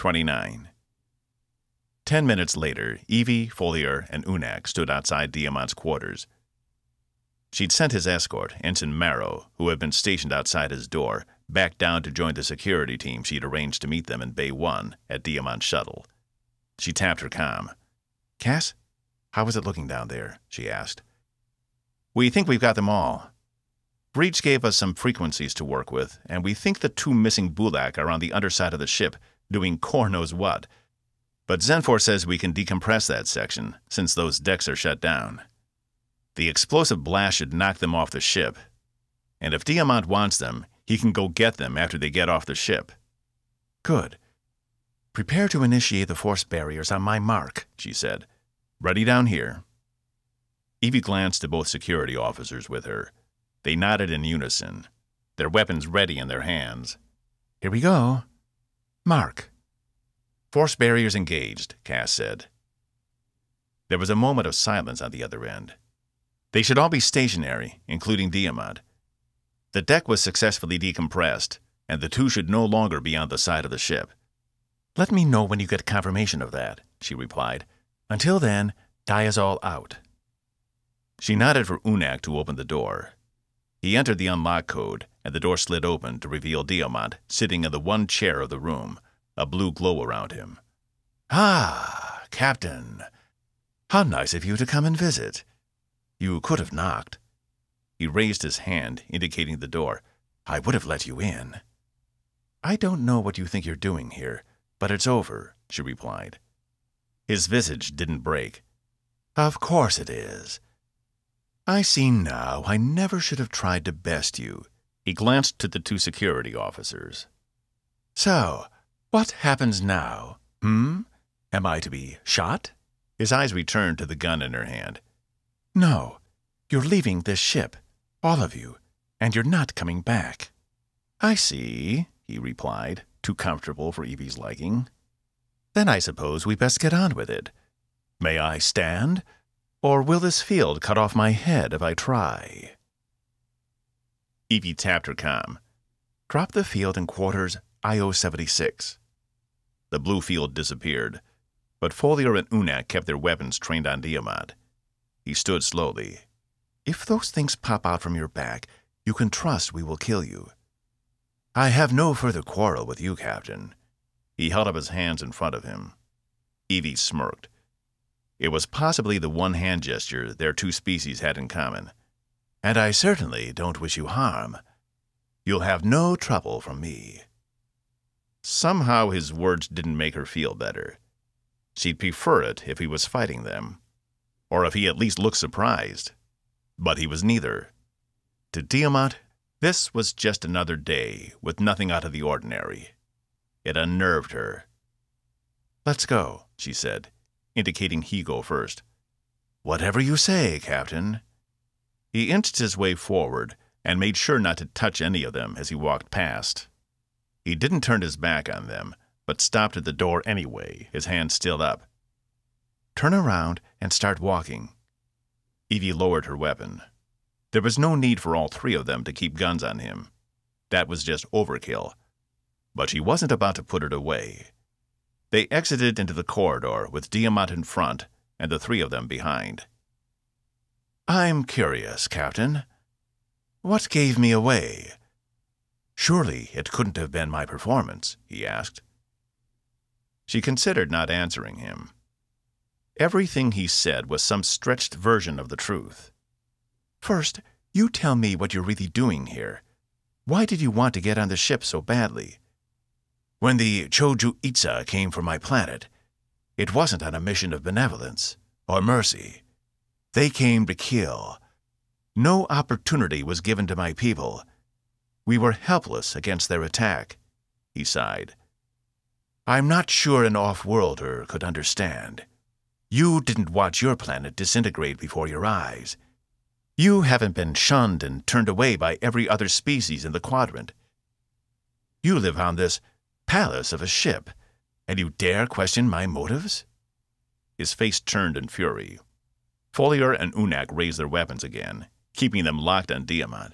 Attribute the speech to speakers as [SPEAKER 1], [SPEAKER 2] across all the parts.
[SPEAKER 1] 29. Ten minutes later, Evie, Foliar, and Unak stood outside Diamant's quarters. She'd sent his escort, Ensign Marrow, who had been stationed outside his door, back down to join the security team she'd arranged to meet them in Bay 1 at Diamant's shuttle. She tapped her com. Cass, how is it looking down there? she asked. We think we've got them all. Vreej gave us some frequencies to work with, and we think the two missing Bulak are on the underside of the ship, doing Kor knows what. But Zenfor says we can decompress that section, since those decks are shut down. The explosive blast should knock them off the ship. And if Diamant wants them, he can go get them after they get off the ship. Good. Prepare to initiate the force barriers on my mark, she said. Ready down here. Evie glanced at both security officers with her. They nodded in unison, their weapons ready in their hands. Here we go. Mark. Force barriers engaged, Cass said. There was a moment of silence on the other end. They should all be stationary, including Diamant. The deck was successfully decompressed, and the two should no longer be on the side of the ship. Let me know when you get confirmation of that, she replied. Until then, Diazol out. She nodded for Unak to open the door. He entered the unlock code, and the door slid open to reveal Diamant sitting in the one chair of the room, a blue glow around him. Ah, Captain. How nice of you to come and visit. You could have knocked. He raised his hand, indicating the door. I would have let you in. I don't know what you think you're doing here, but it's over, she replied. His visage didn't break. Of course it is. I see now I never should have tried to best you. He glanced to the two security officers. So, what happens now? Hmm? Am I to be shot? His eyes returned to the gun in her hand. No, you're leaving this ship, all of you, and you're not coming back. I see, he replied, too comfortable for Evie's liking. Then I suppose we best get on with it. May I stand? Or will this field cut off my head if I try? Evie tapped her com. Drop the field in quarters IO-76. The blue field disappeared, but Foliar and Unak kept their weapons trained on Diamant. He stood slowly. If those things pop out from your back, you can trust we will kill you. I have no further quarrel with you, Captain. He held up his hands in front of him. Evie smirked. It was possibly the one hand gesture their two species had in common. And I certainly don't wish you harm. You'll have no trouble from me. Somehow his words didn't make her feel better. She'd prefer it if he was fighting them or if he at least looked surprised. But he was neither. To Diamant, this was just another day with nothing out of the ordinary. It unnerved her. Let's go, she said, indicating he go first. Whatever you say, Captain. He inched his way forward and made sure not to touch any of them as he walked past. He didn't turn his back on them, but stopped at the door anyway, his hand still up. Turn around and start walking. Evie lowered her weapon. There was no need for all three of them to keep guns on him. That was just overkill. But she wasn't about to put it away. They exited into the corridor with Diamant in front and the three of them behind. I'm curious, Captain. What gave me away? Surely it couldn't have been my performance, he asked. She considered not answering him. Everything he said was some stretched version of the truth. First, you tell me what you're really doing here. Why did you want to get on the ship so badly? When the Choju Itza came for my planet, it wasn't on a mission of benevolence or mercy. They came to kill. No opportunity was given to my people. We were helpless against their attack, he sighed. I'm not sure an off-worlder could understand. You didn't watch your planet disintegrate before your eyes. You haven't been shunned and turned away by every other species in the quadrant. You live on this palace of a ship, and you dare question my motives? His face turned in fury. Foliar and Unak raised their weapons again, keeping them locked on Diamant.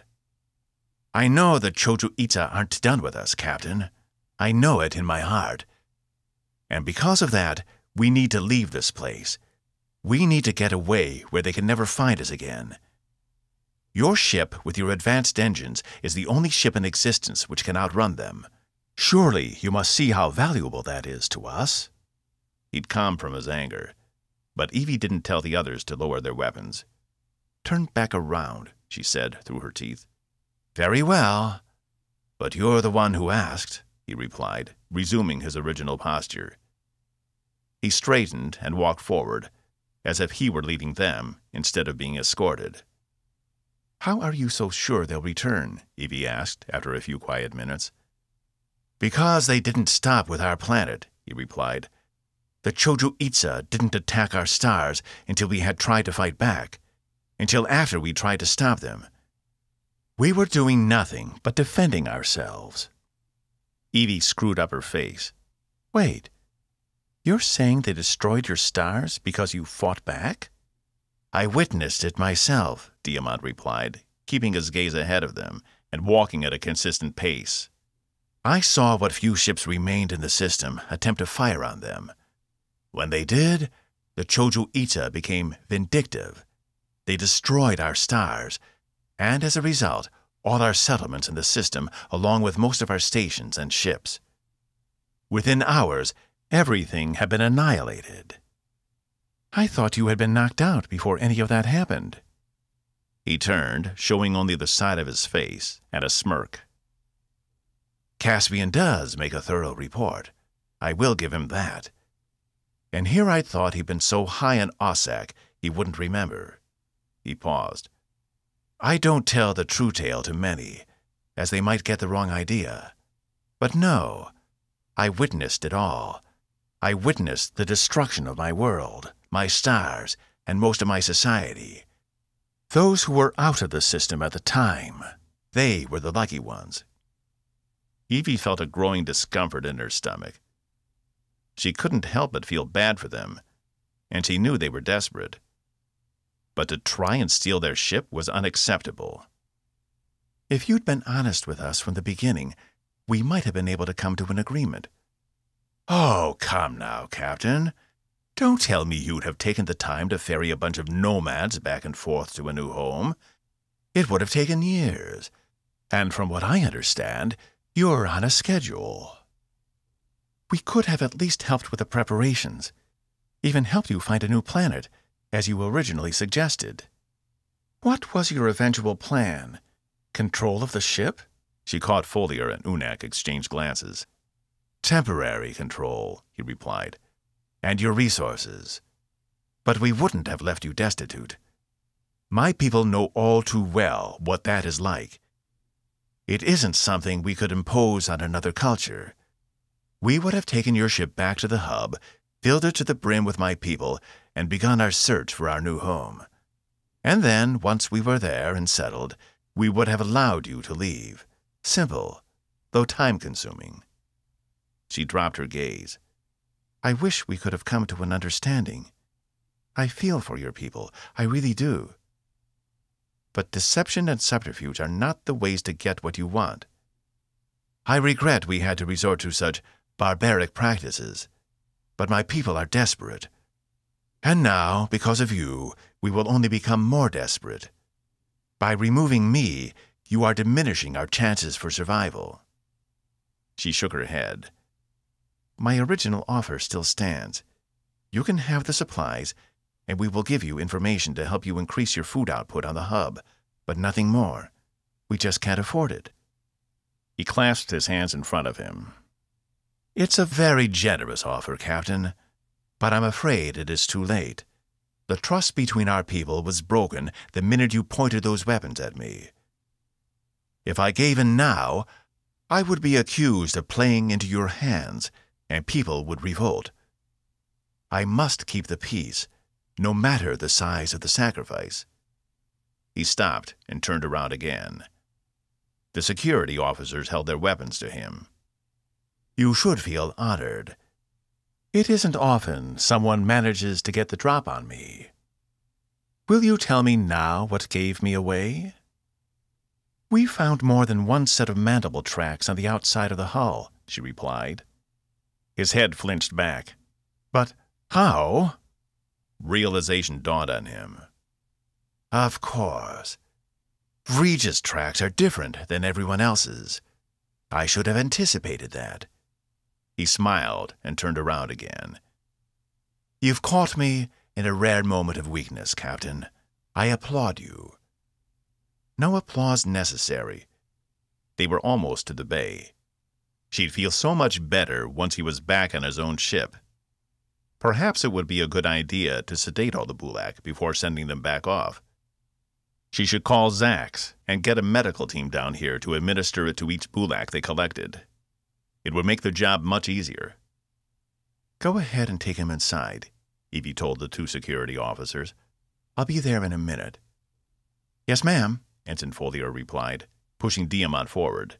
[SPEAKER 1] I know the Choju Itza aren't done with us, Captain. I know it in my heart. And because of that, we need to leave this place. We need to get away where they can never find us again. Your ship, with your advanced engines, is the only ship in existence which can outrun them. Surely you must see how valuable that is to us. He'd calmed from his anger, but Evie didn't tell the others to lower their weapons. Turn back around, she said through her teeth. Very well. But you're the one who asked, he replied, resuming his original posture. He straightened and walked forward, as if he were leading them instead of being escorted. How are you so sure they'll return? Evie asked after a few quiet minutes. Because they didn't stop with our planet, he replied. The Choju Itza didn't attack our stars until we had tried to fight back, until after we tried to stop them. We were doing nothing but defending ourselves. Evie screwed up her face. Wait, you're saying they destroyed your stars because you fought back? I witnessed it myself, Diamant replied, keeping his gaze ahead of them and walking at a consistent pace. I saw what few ships remained in the system attempt to fire on them. When they did, the Choju Itza became vindictive. They destroyed our stars, and as a result, all our settlements in the system, along with most of our stations and ships. Within hours, everything had been annihilated. I thought you had been knocked out before any of that happened. He turned, showing only the side of his face and a smirk. Caspian does make a thorough report. I will give him that. And here I thought he'd been so high in Ossack he wouldn't remember. He paused. I don't tell the true tale to many, as they might get the wrong idea. But no, I witnessed it all. I witnessed the destruction of my world, my stars, and most of my society. Those who were out of the system at the time, they were the lucky ones. Evie felt a growing discomfort in her stomach. She couldn't help but feel bad for them, and she knew they were desperate but to try and steal their ship was unacceptable. If you'd been honest with us from the beginning, we might have been able to come to an agreement. Oh, come now, Captain. Don't tell me you'd have taken the time to ferry a bunch of nomads back and forth to a new home. It would have taken years. And from what I understand, you're on a schedule. We could have at least helped with the preparations, even helped you find a new planet as you originally suggested. What was your eventual plan? Control of the ship? She caught Foliar and Unak exchange glances. Temporary control, he replied, and your resources. But we wouldn't have left you destitute. My people know all too well what that is like. It isn't something we could impose on another culture. We would have taken your ship back to the hub, filled it to the brim with my people, and begun our search for our new home. And then, once we were there and settled, we would have allowed you to leave. Simple, though time consuming. She dropped her gaze. I wish we could have come to an understanding. I feel for your people, I really do. But deception and subterfuge are not the ways to get what you want. I regret we had to resort to such barbaric practices, but my people are desperate. And now, because of you, we will only become more desperate. By removing me, you are diminishing our chances for survival. She shook her head. My original offer still stands. You can have the supplies, and we will give you information to help you increase your food output on the hub, but nothing more. We just can't afford it. He clasped his hands in front of him. It's a very generous offer, Captain but I'm afraid it is too late. The trust between our people was broken the minute you pointed those weapons at me. If I gave in now, I would be accused of playing into your hands, and people would revolt. I must keep the peace, no matter the size of the sacrifice. He stopped and turned around again. The security officers held their weapons to him. You should feel honored. It isn't often someone manages to get the drop on me. Will you tell me now what gave me away? We found more than one set of mandible tracks on the outside of the hull, she replied. His head flinched back. But how? Realization dawned on him. Of course. Vreej's tracks are different than everyone else's. I should have anticipated that. He smiled and turned around again. You've caught me in a rare moment of weakness, Captain. I applaud you. No applause necessary. They were almost to the bay. She'd feel so much better once he was back on his own ship. Perhaps it would be a good idea to sedate all the Bulak before sending them back off. She should call Zax and get a medical team down here to administer it to each Bulak they collected. It would make the job much easier. Go ahead and take him inside, Evie told the two security officers. I'll be there in a minute. Yes, ma'am, Ensign Foliar replied, pushing Diamant forward.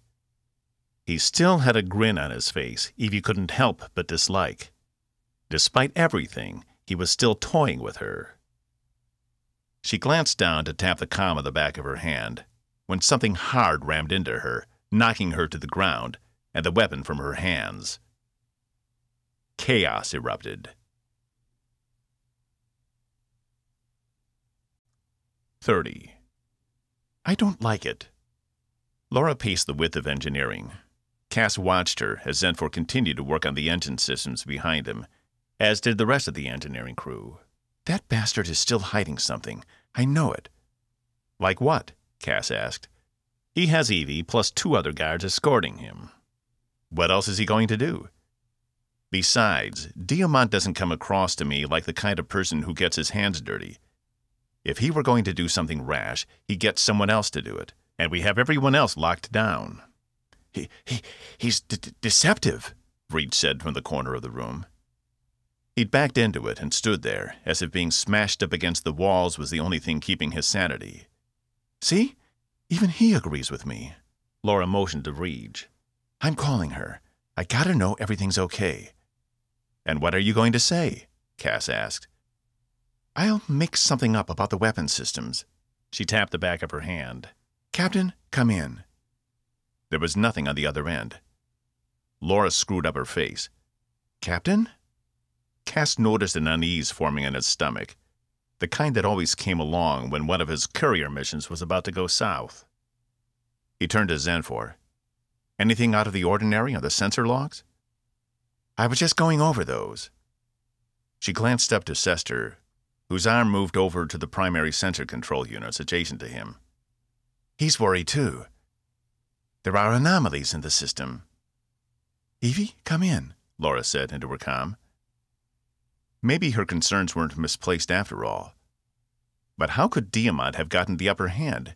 [SPEAKER 1] He still had a grin on his face Evie couldn't help but dislike. Despite everything, he was still toying with her. She glanced down to tap the com on the back of her hand when something hard rammed into her, knocking her to the ground and the weapon from her hands. Chaos erupted. 30. I don't like it. Laura paced the width of engineering. Cass watched her as Zenfor continued to work on the engine systems behind him, as did the rest of the engineering crew. That bastard is still hiding something. I know it. Like what? Cass asked. He has Evie plus two other guards escorting him. What else is he going to do? Besides, Diamant doesn't come across to me like the kind of person who gets his hands dirty. If he were going to do something rash, he'd get someone else to do it, and we have everyone else locked down. He, he, he's deceptive, Vreej said from the corner of the room. He'd backed into it and stood there, as if being smashed up against the walls was the only thing keeping his sanity. See? Even he agrees with me. Laura motioned to Vreej. I'm calling her. I gotta know everything's okay. And what are you going to say? Cass asked. I'll make something up about the weapon systems. She tapped the back of her hand. Captain, come in. There was nothing on the other end. Laura screwed up her face. Captain? Cass noticed an unease forming in his stomach, the kind that always came along when one of his courier missions was about to go south. He turned to Zenfor. Anything out of the ordinary on the sensor logs? I was just going over those. She glanced up to Sester, whose arm moved over to the primary sensor control units adjacent to him. He's worried too. There are anomalies in the system. Evie, come in, Laura said into her com. Maybe her concerns weren't misplaced after all. But how could Diamant have gotten the upper hand?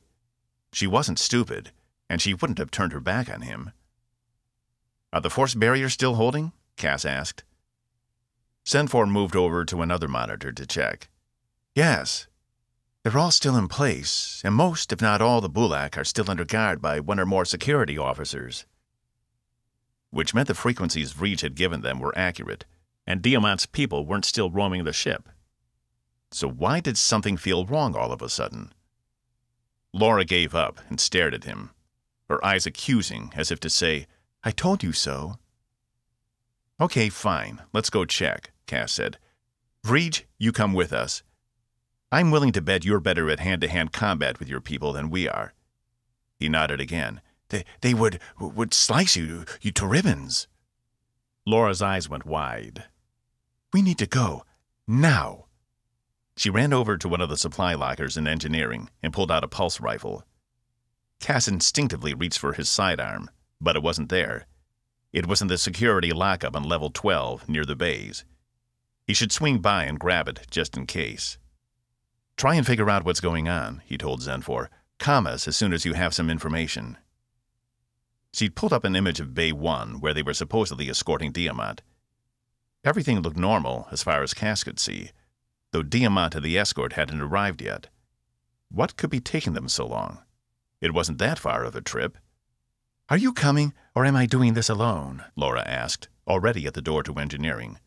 [SPEAKER 1] She wasn't stupid, and she wouldn't have turned her back on him. Are the force barriers still holding? Cass asked. Zenfor moved over to another monitor to check. Yes. They're all still in place, and most, if not all, the Bulak are still under guard by one or more security officers. Which meant the frequencies Vreej had given them were accurate, and Diamant's people weren't still roaming the ship. So why did something feel wrong all of a sudden? Laura gave up and stared at him, her eyes accusing, as if to say, I told you so. Okay, fine. Let's go check, Cass said. Vreej, you come with us. I'm willing to bet you're better at hand-to-hand combat with your people than we are. He nodded again. They, they would, would slice you, you to ribbons. Laura's eyes went wide. We need to go. Now. She ran over to one of the supply lockers in engineering and pulled out a pulse rifle. Cass instinctively reached for his sidearm, but it wasn't there. It was in the security lockup on level 12 near the bays. He should swing by and grab it just in case. Try and figure out what's going on, he told Zenfor. Come us as soon as you have some information. She'd pulled up an image of Bay 1 where they were supposedly escorting Diamant. Everything looked normal as far as Cass could see, though Diamant and the escort hadn't arrived yet. What could be taking them so long? It wasn't that far of a trip. Are you coming, or am I doing this alone? Laura asked, already at the door to engineering.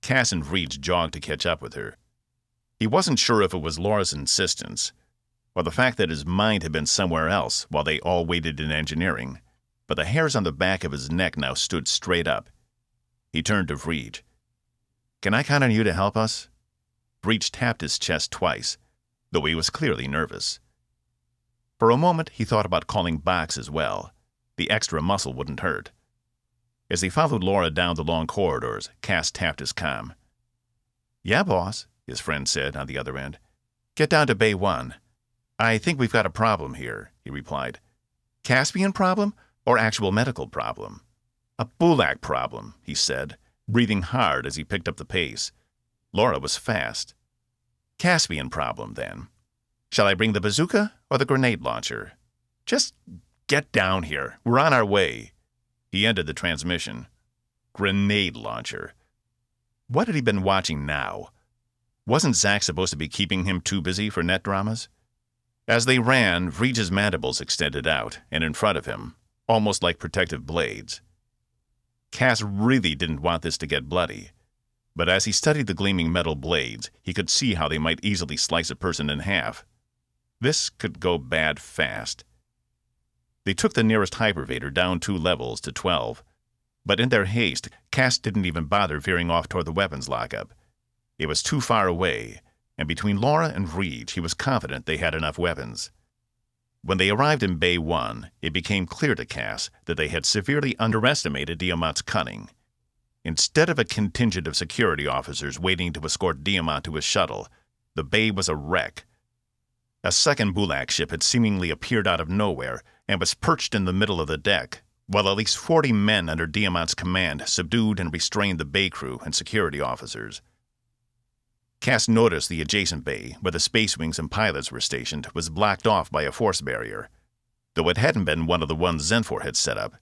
[SPEAKER 1] Cass and Vreej jogged to catch up with her. He wasn't sure if it was Laura's insistence, or the fact that his mind had been somewhere else while they all waited in engineering, but the hairs on the back of his neck now stood straight up. He turned to Vreej. Can I count on you to help us? Vreej tapped his chest twice, though he was clearly nervous. For a moment, he thought about calling Box as well. The extra muscle wouldn't hurt. As he followed Laura down the long corridors, Cass tapped his com. Yeah, boss, his friend said on the other end. Get down to Bay 1. I think we've got a problem here, he replied. Caspian problem or actual medical problem? A Bulak problem, he said, breathing hard as he picked up the pace. Laura was fast. Caspian problem, then. Shall I bring the bazooka or the grenade launcher? Just get down here. We're on our way. He ended the transmission. Grenade launcher. What had he been watching now? Wasn't Zax supposed to be keeping him too busy for net dramas? As they ran, Vreej's mandibles extended out, and in front of him, almost like protective blades. Cass really didn't want this to get bloody, but as he studied the gleaming metal blades, he could see how they might easily slice a person in half. This could go bad fast. They took the nearest hypervator down two levels to 12, but in their haste, Cass didn't even bother veering off toward the weapons lockup. It was too far away, and between Laura and Vreej, he was confident they had enough weapons. When they arrived in Bay 1, it became clear to Cass that they had severely underestimated Diamant's cunning. Instead of a contingent of security officers waiting to escort Diamant to his shuttle, the bay was a wreck. A second Bulak ship had seemingly appeared out of nowhere and was perched in the middle of the deck, while at least 40 men under Diamant's command subdued and restrained the bay crew and security officers. Cass noticed the adjacent bay, where the space wings and pilots were stationed, was blocked off by a force barrier, though it hadn't been one of the ones Zenfor had set up.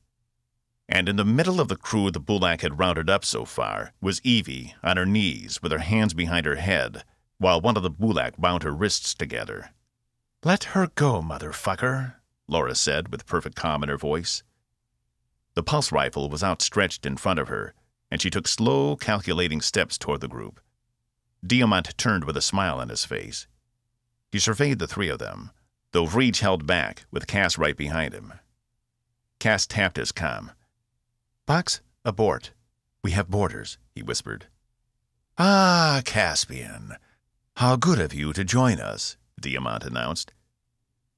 [SPEAKER 1] And in the middle of the crew the Bulak had rounded up so far was Evie, on her knees, with her hands behind her head, while one of the Bulak bound her wrists together. Let her go, motherfucker, Laura said with perfect calm in her voice. The pulse rifle was outstretched in front of her, and she took slow, calculating steps toward the group. Diamant turned with a smile on his face. He surveyed the three of them, though Vreej held back, with Cass right behind him. Cass tapped his com. Box, abort. We have boarders, he whispered. Ah, Caspian. How good of you to join us, Diamant announced.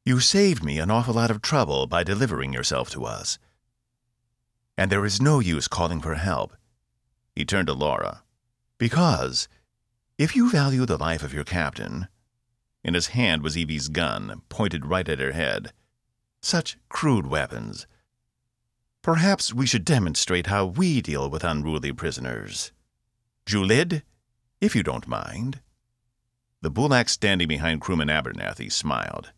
[SPEAKER 1] You saved me an awful lot of trouble by delivering yourself to us. And there is no use calling for help. He turned to Laura. Because if you value the life of your captain, in his hand was Evie's gun, pointed right at her head. Such crude weapons. Perhaps we should demonstrate how we deal with unruly prisoners. Julid, if you don't mind. The Bulak standing behind crewman Abernathy smiled.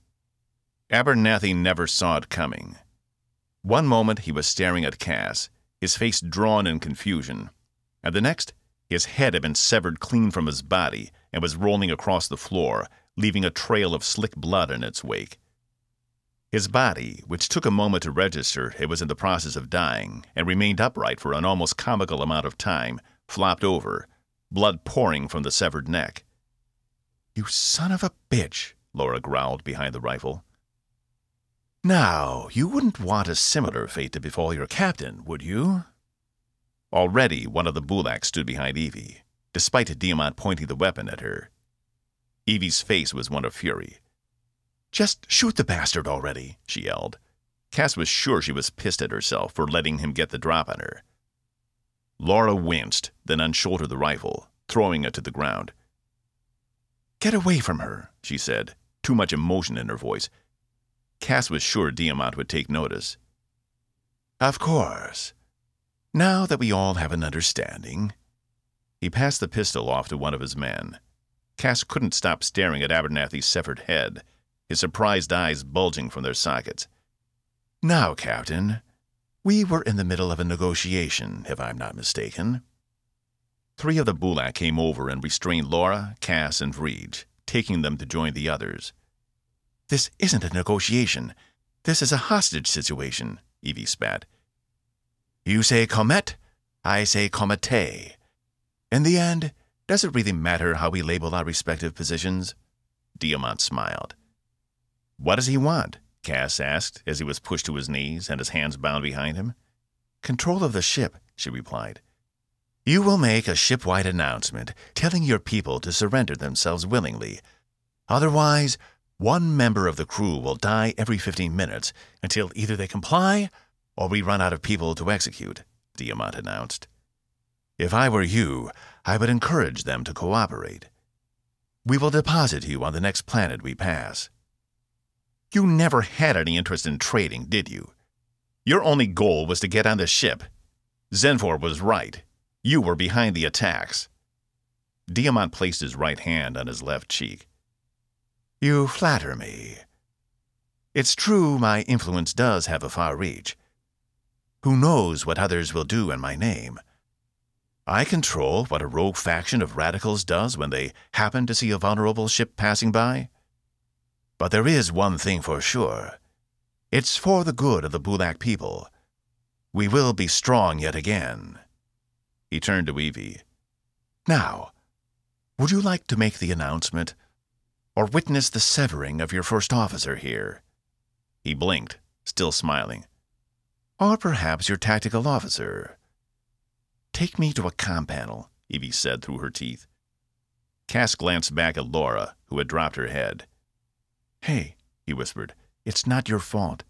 [SPEAKER 1] Abernathy never saw it coming. One moment he was staring at Cass, his face drawn in confusion, and the next his head had been severed clean from his body and was rolling across the floor, leaving a trail of slick blood in its wake. His body, which took a moment to register it was in the process of dying and remained upright for an almost comical amount of time, flopped over, blood pouring from the severed neck. You son of a bitch, Laura growled behind the rifle. Now, you wouldn't want a similar fate to befall your captain, would you? Already one of the Bulaks stood behind Evie, despite Diamant pointing the weapon at her. Evie's face was one of fury. Just shoot the bastard already, she yelled. Cass was sure she was pissed at herself for letting him get the drop on her. Laura winced, then unshouldered the rifle, throwing it to the ground. Get away from her, she said, too much emotion in her voice. Cass was sure Diamant would take notice. Of course. Now that we all have an understanding. He passed the pistol off to one of his men. Cass couldn't stop staring at Abernathy's severed head, his surprised eyes bulging from their sockets. Now, Captain, we were in the middle of a negotiation, if I'm not mistaken. Three of the Bulak came over and restrained Laura, Cass, and Vreej, taking them to join the others. This isn't a negotiation. This is a hostage situation, Evie spat. You say comet, I say comete. In the end, does it really matter how we label our respective positions? Diamant smiled. What does he want? Cass asked as he was pushed to his knees and his hands bound behind him. Control of the ship, she replied. You will make a ship-wide announcement telling your people to surrender themselves willingly. Otherwise, one member of the crew will die every 15 minutes until either they comply or we run out of people to execute, Diamant announced. If I were you, I would encourage them to cooperate. We will deposit you on the next planet we pass. You never had any interest in trading, did you? Your only goal was to get on the ship. Zenfor was right. You were behind the attacks. Diamant placed his right hand on his left cheek. You flatter me. It's true my influence does have a far reach. Who knows what others will do in my name? I control what a rogue faction of radicals does when they happen to see a vulnerable ship passing by. But there is one thing for sure. It's for the good of the Bulak people. We will be strong yet again. He turned to Evie. Now, would you like to make the announcement? Or witness the severing of your first officer here? He blinked, still smiling. Or perhaps your tactical officer. Take me to a com panel, Evie said through her teeth. Cass glanced back at Laura, who had dropped her head. Hey, he whispered, it's not your fault.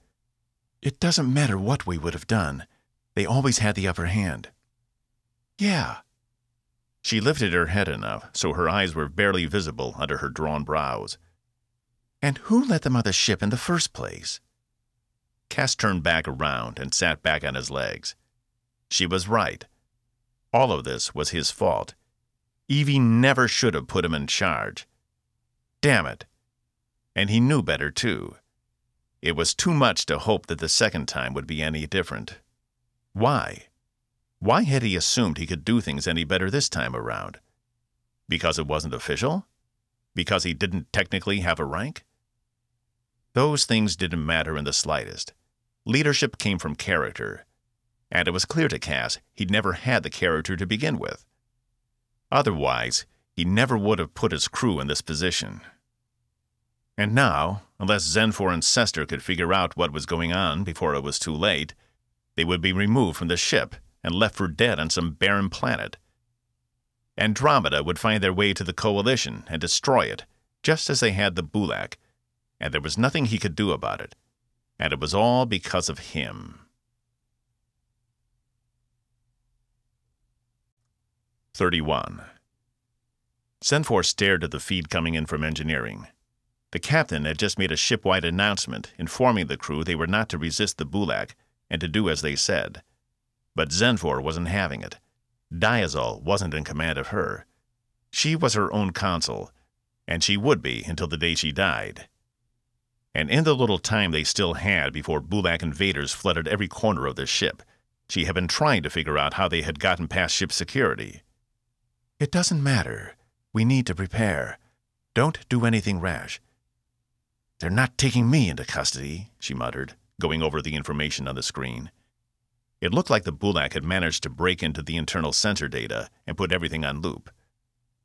[SPEAKER 1] It doesn't matter what we would have done. They always had the upper hand. Yeah. She lifted her head enough so her eyes were barely visible under her drawn brows. And who let them on the ship in the first place? Cass turned back around and sat back on his legs. She was right. All of this was his fault. Evie never should have put him in charge. Damn it. And he knew better, too. It was too much to hope that the second time would be any different. Why? Why had he assumed he could do things any better this time around? Because it wasn't official? Because he didn't technically have a rank? Those things didn't matter in the slightest. Leadership came from character, and it was clear to Cass he'd never had the character to begin with. Otherwise, he never would have put his crew in this position. And now, unless Zenfor and Sester could figure out what was going on before it was too late, they would be removed from the ship and left for dead on some barren planet. Andromeda would find their way to the Coalition and destroy it, just as they had the Bulak, and there was nothing he could do about it. And it was all because of him. Thirty-one. Zenfor stared at the feed coming in from engineering. The captain had just made a shipwide announcement informing the crew they were not to resist the Bulak and to do as they said. But Zenfor wasn't having it. Diazol wasn't in command of her. She was her own consul, and she would be until the day she died. And in the little time they still had before Bulak invaders flooded every corner of the ship, she had been trying to figure out how they had gotten past ship security. It doesn't matter. We need to prepare. Don't do anything rash. They're not taking me into custody, she muttered, going over the information on the screen. It looked like the Bulak had managed to break into the internal sensor data and put everything on loop.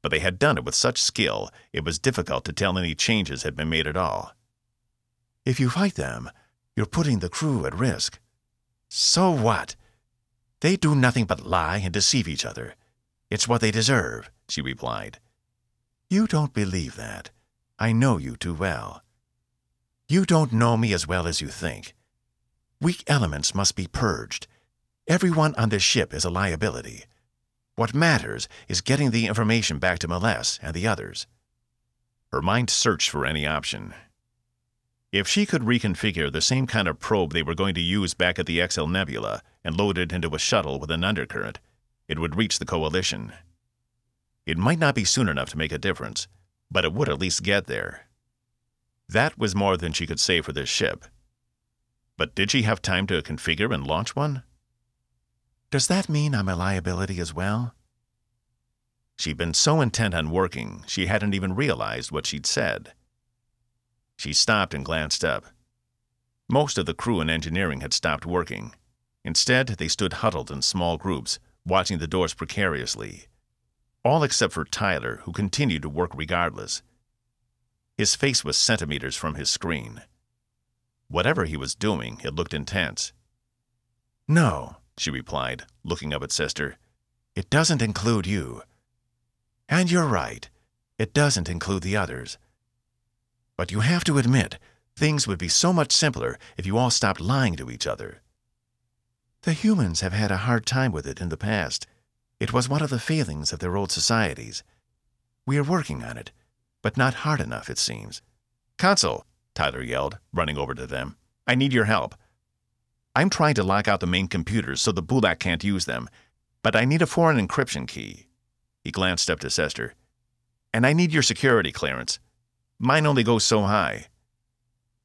[SPEAKER 1] But they had done it with such skill, it was difficult to tell any changes had been made at all. If you fight them, you're putting the crew at risk. So what? They do nothing but lie and deceive each other. It's what they deserve, she replied. You don't believe that. I know you too well. You don't know me as well as you think. Weak elements must be purged, Everyone on this ship is a liability. What matters is getting the information back to Meless and the others. Her mind searched for any option. If she could reconfigure the same kind of probe they were going to use back at the XL Nebula and load it into a shuttle with an undercurrent, it would reach the Coalition. It might not be soon enough to make a difference, but it would at least get there. That was more than she could say for this ship. But did she have time to configure and launch one? Does that mean I'm a liability as well? She'd been so intent on working, she hadn't even realized what she'd said. She stopped and glanced up. Most of the crew in engineering had stopped working. Instead, they stood huddled in small groups, watching the doors precariously. All except for Tyler, who continued to work regardless. His face was centimeters from his screen. Whatever he was doing, it looked intense. No, she replied, looking up at Sester. It doesn't include you. And you're right. It doesn't include the others. But you have to admit, things would be so much simpler if you all stopped lying to each other. The humans have had a hard time with it in the past. It was one of the failings of their old societies. We are working on it, but not hard enough, it seems. Consul, Tyler yelled, running over to them. I need your help. I'm trying to lock out the main computers so the Bulak can't use them, but I need a foreign encryption key. He glanced up to Sester. And I need your security clearance. Mine only goes so high.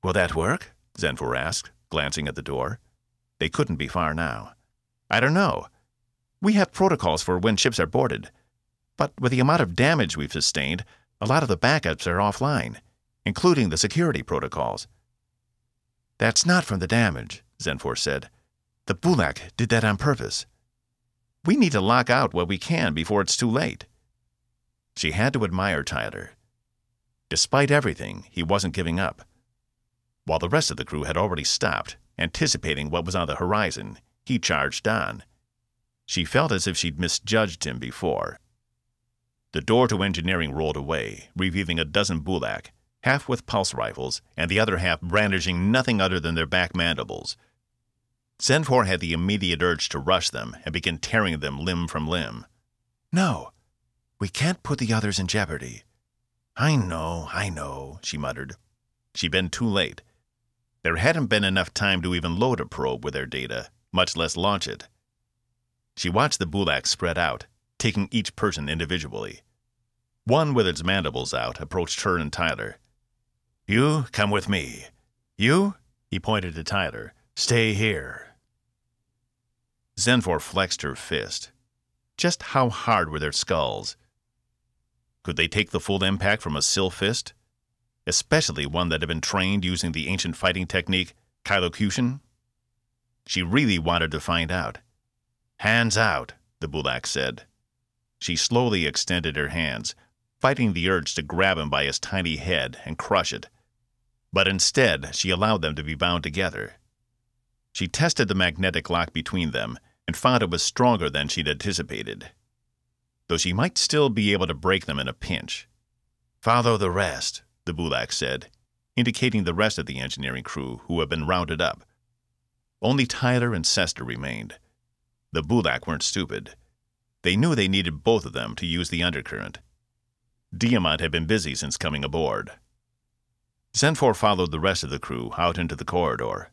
[SPEAKER 1] Will that work? Zenfor asked, glancing at the door. They couldn't be far now. I don't know. We have protocols for when ships are boarded. But with the amount of damage we've sustained, a lot of the backups are offline, including the security protocols. That's not from the damage, Zenfor said. The Bulak did that on purpose. We need to lock out what we can before it's too late. She had to admire Tyler. Despite everything, he wasn't giving up. While the rest of the crew had already stopped, anticipating what was on the horizon, he charged on. She felt as if she'd misjudged him before. The door to engineering rolled away, revealing a dozen Bulak, half with pulse rifles and the other half brandishing nothing other than their back mandibles. Zenfor had the immediate urge to rush them and begin tearing them limb from limb. No, we can't put the others in jeopardy. I know, I know, she muttered. She'd been too late. There hadn't been enough time to even load a probe with their data, much less launch it. She watched the Bulak spread out, taking each person individually. One with its mandibles out approached her and Tyler. You come with me. You, he pointed to Tyler, stay here. Zenfor flexed her fist. Just how hard were their skulls? Could they take the full impact from a Sil fist? especially one that had been trained using the ancient fighting technique, Kailocution? She really wanted to find out. Hands out, the Bulak said. She slowly extended her hands, fighting the urge to grab him by his tiny head and crush it. But instead, she allowed them to be bound together. She tested the magnetic lock between them and found it was stronger than she'd anticipated. Though she might still be able to break them in a pinch. Follow the rest, the Bulak said, indicating the rest of the engineering crew who had been rounded up. Only Tyler and Sester remained. The Bulak weren't stupid. They knew they needed both of them to use the undercurrent. Diamant had been busy since coming aboard. Zenfor followed the rest of the crew out into the corridor.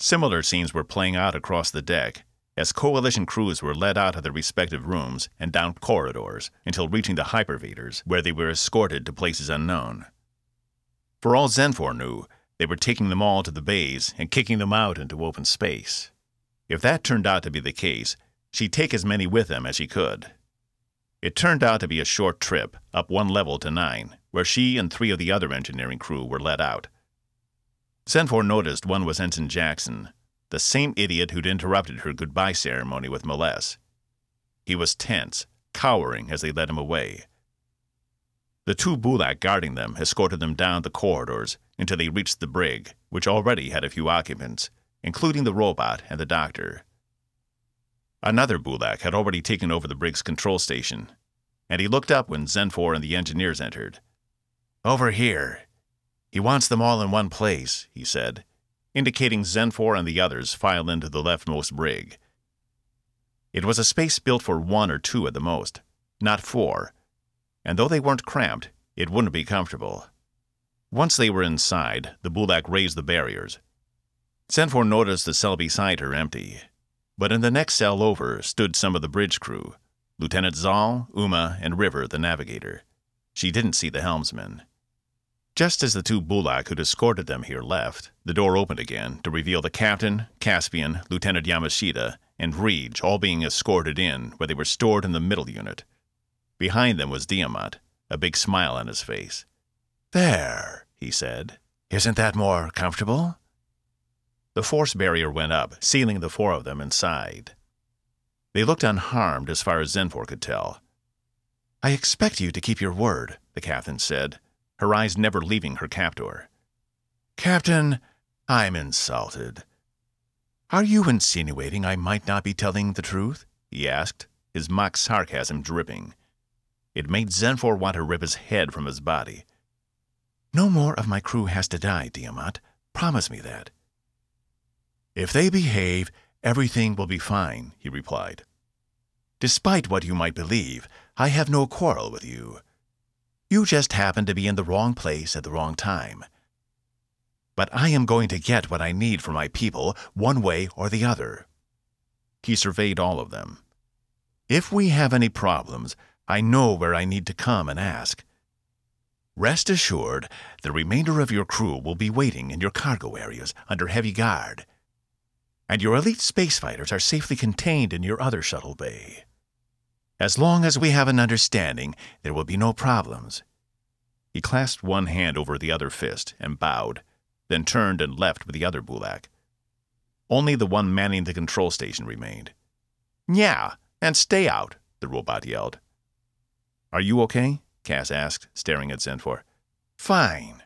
[SPEAKER 1] Similar scenes were playing out across the deck as Coalition crews were led out of their respective rooms and down corridors until reaching the hypervators, where they were escorted to places unknown. For all Zenfor knew, they were taking them all to the bays and kicking them out into open space. If that turned out to be the case, she'd take as many with them as she could. It turned out to be a short trip, up one level to nine, where she and three of the other engineering crew were let out. Zenfor noticed one was Ensign Jackson, the same idiot who'd interrupted her goodbye ceremony with Meless. He was tense, cowering as they led him away. The two Bulak guarding them escorted them down the corridors until they reached the brig, which already had a few occupants, including the robot and the doctor. Another Bulak had already taken over the brig's control station, and he looked up when Zenfor and the engineers entered. Over here. He wants them all in one place, he said, indicating Zenfor and the others file into the leftmost brig. It was a space built for one or two at the most, not four, and though they weren't cramped, it wouldn't be comfortable. Once they were inside, the Bulak raised the barriers. Zenfor noticed the cell beside her empty, but in the next cell over stood some of the bridge crew, Lieutenant Zal, Uma, and River, the navigator. She didn't see the helmsman. Just as the two Bulak who'd escorted them here left, the door opened again to reveal the captain, Caspian, Lieutenant Yamashita, and Vreej all being escorted in where they were stored in the middle unit. Behind them was Diamant, a big smile on his face. There, he said. Isn't that more comfortable? The force barrier went up, sealing the four of them inside. They looked unharmed as far as Zenfor could tell. I expect you to keep your word, the captain said her eyes never leaving her captor. Captain, I'm insulted. Are you insinuating I might not be telling the truth? he asked, his mock sarcasm dripping. It made Zenfor want to rip his head from his body.
[SPEAKER 2] No more of my crew has to die, Diamant. Promise me that. If they behave, everything will be fine, he replied. Despite what you might believe, I have no quarrel with you. You just happen to be in the wrong place at the wrong time. But I am going to get what I need for my people, one way or the other.
[SPEAKER 1] He surveyed all of them.
[SPEAKER 2] If we have any problems, I know where I need to come and ask. Rest assured, the remainder of your crew will be waiting in your cargo areas under heavy guard. And your elite space fighters are safely contained in your other shuttle bay. As long as we have an understanding, there will be no problems.
[SPEAKER 1] He clasped one hand over the other fist and bowed, then turned and left with the other Bulak. Only the one manning the control station remained.
[SPEAKER 2] Yeah, and stay out, the robot yelled.
[SPEAKER 1] Are you okay? Cass asked, staring at Zenfor.
[SPEAKER 2] Fine.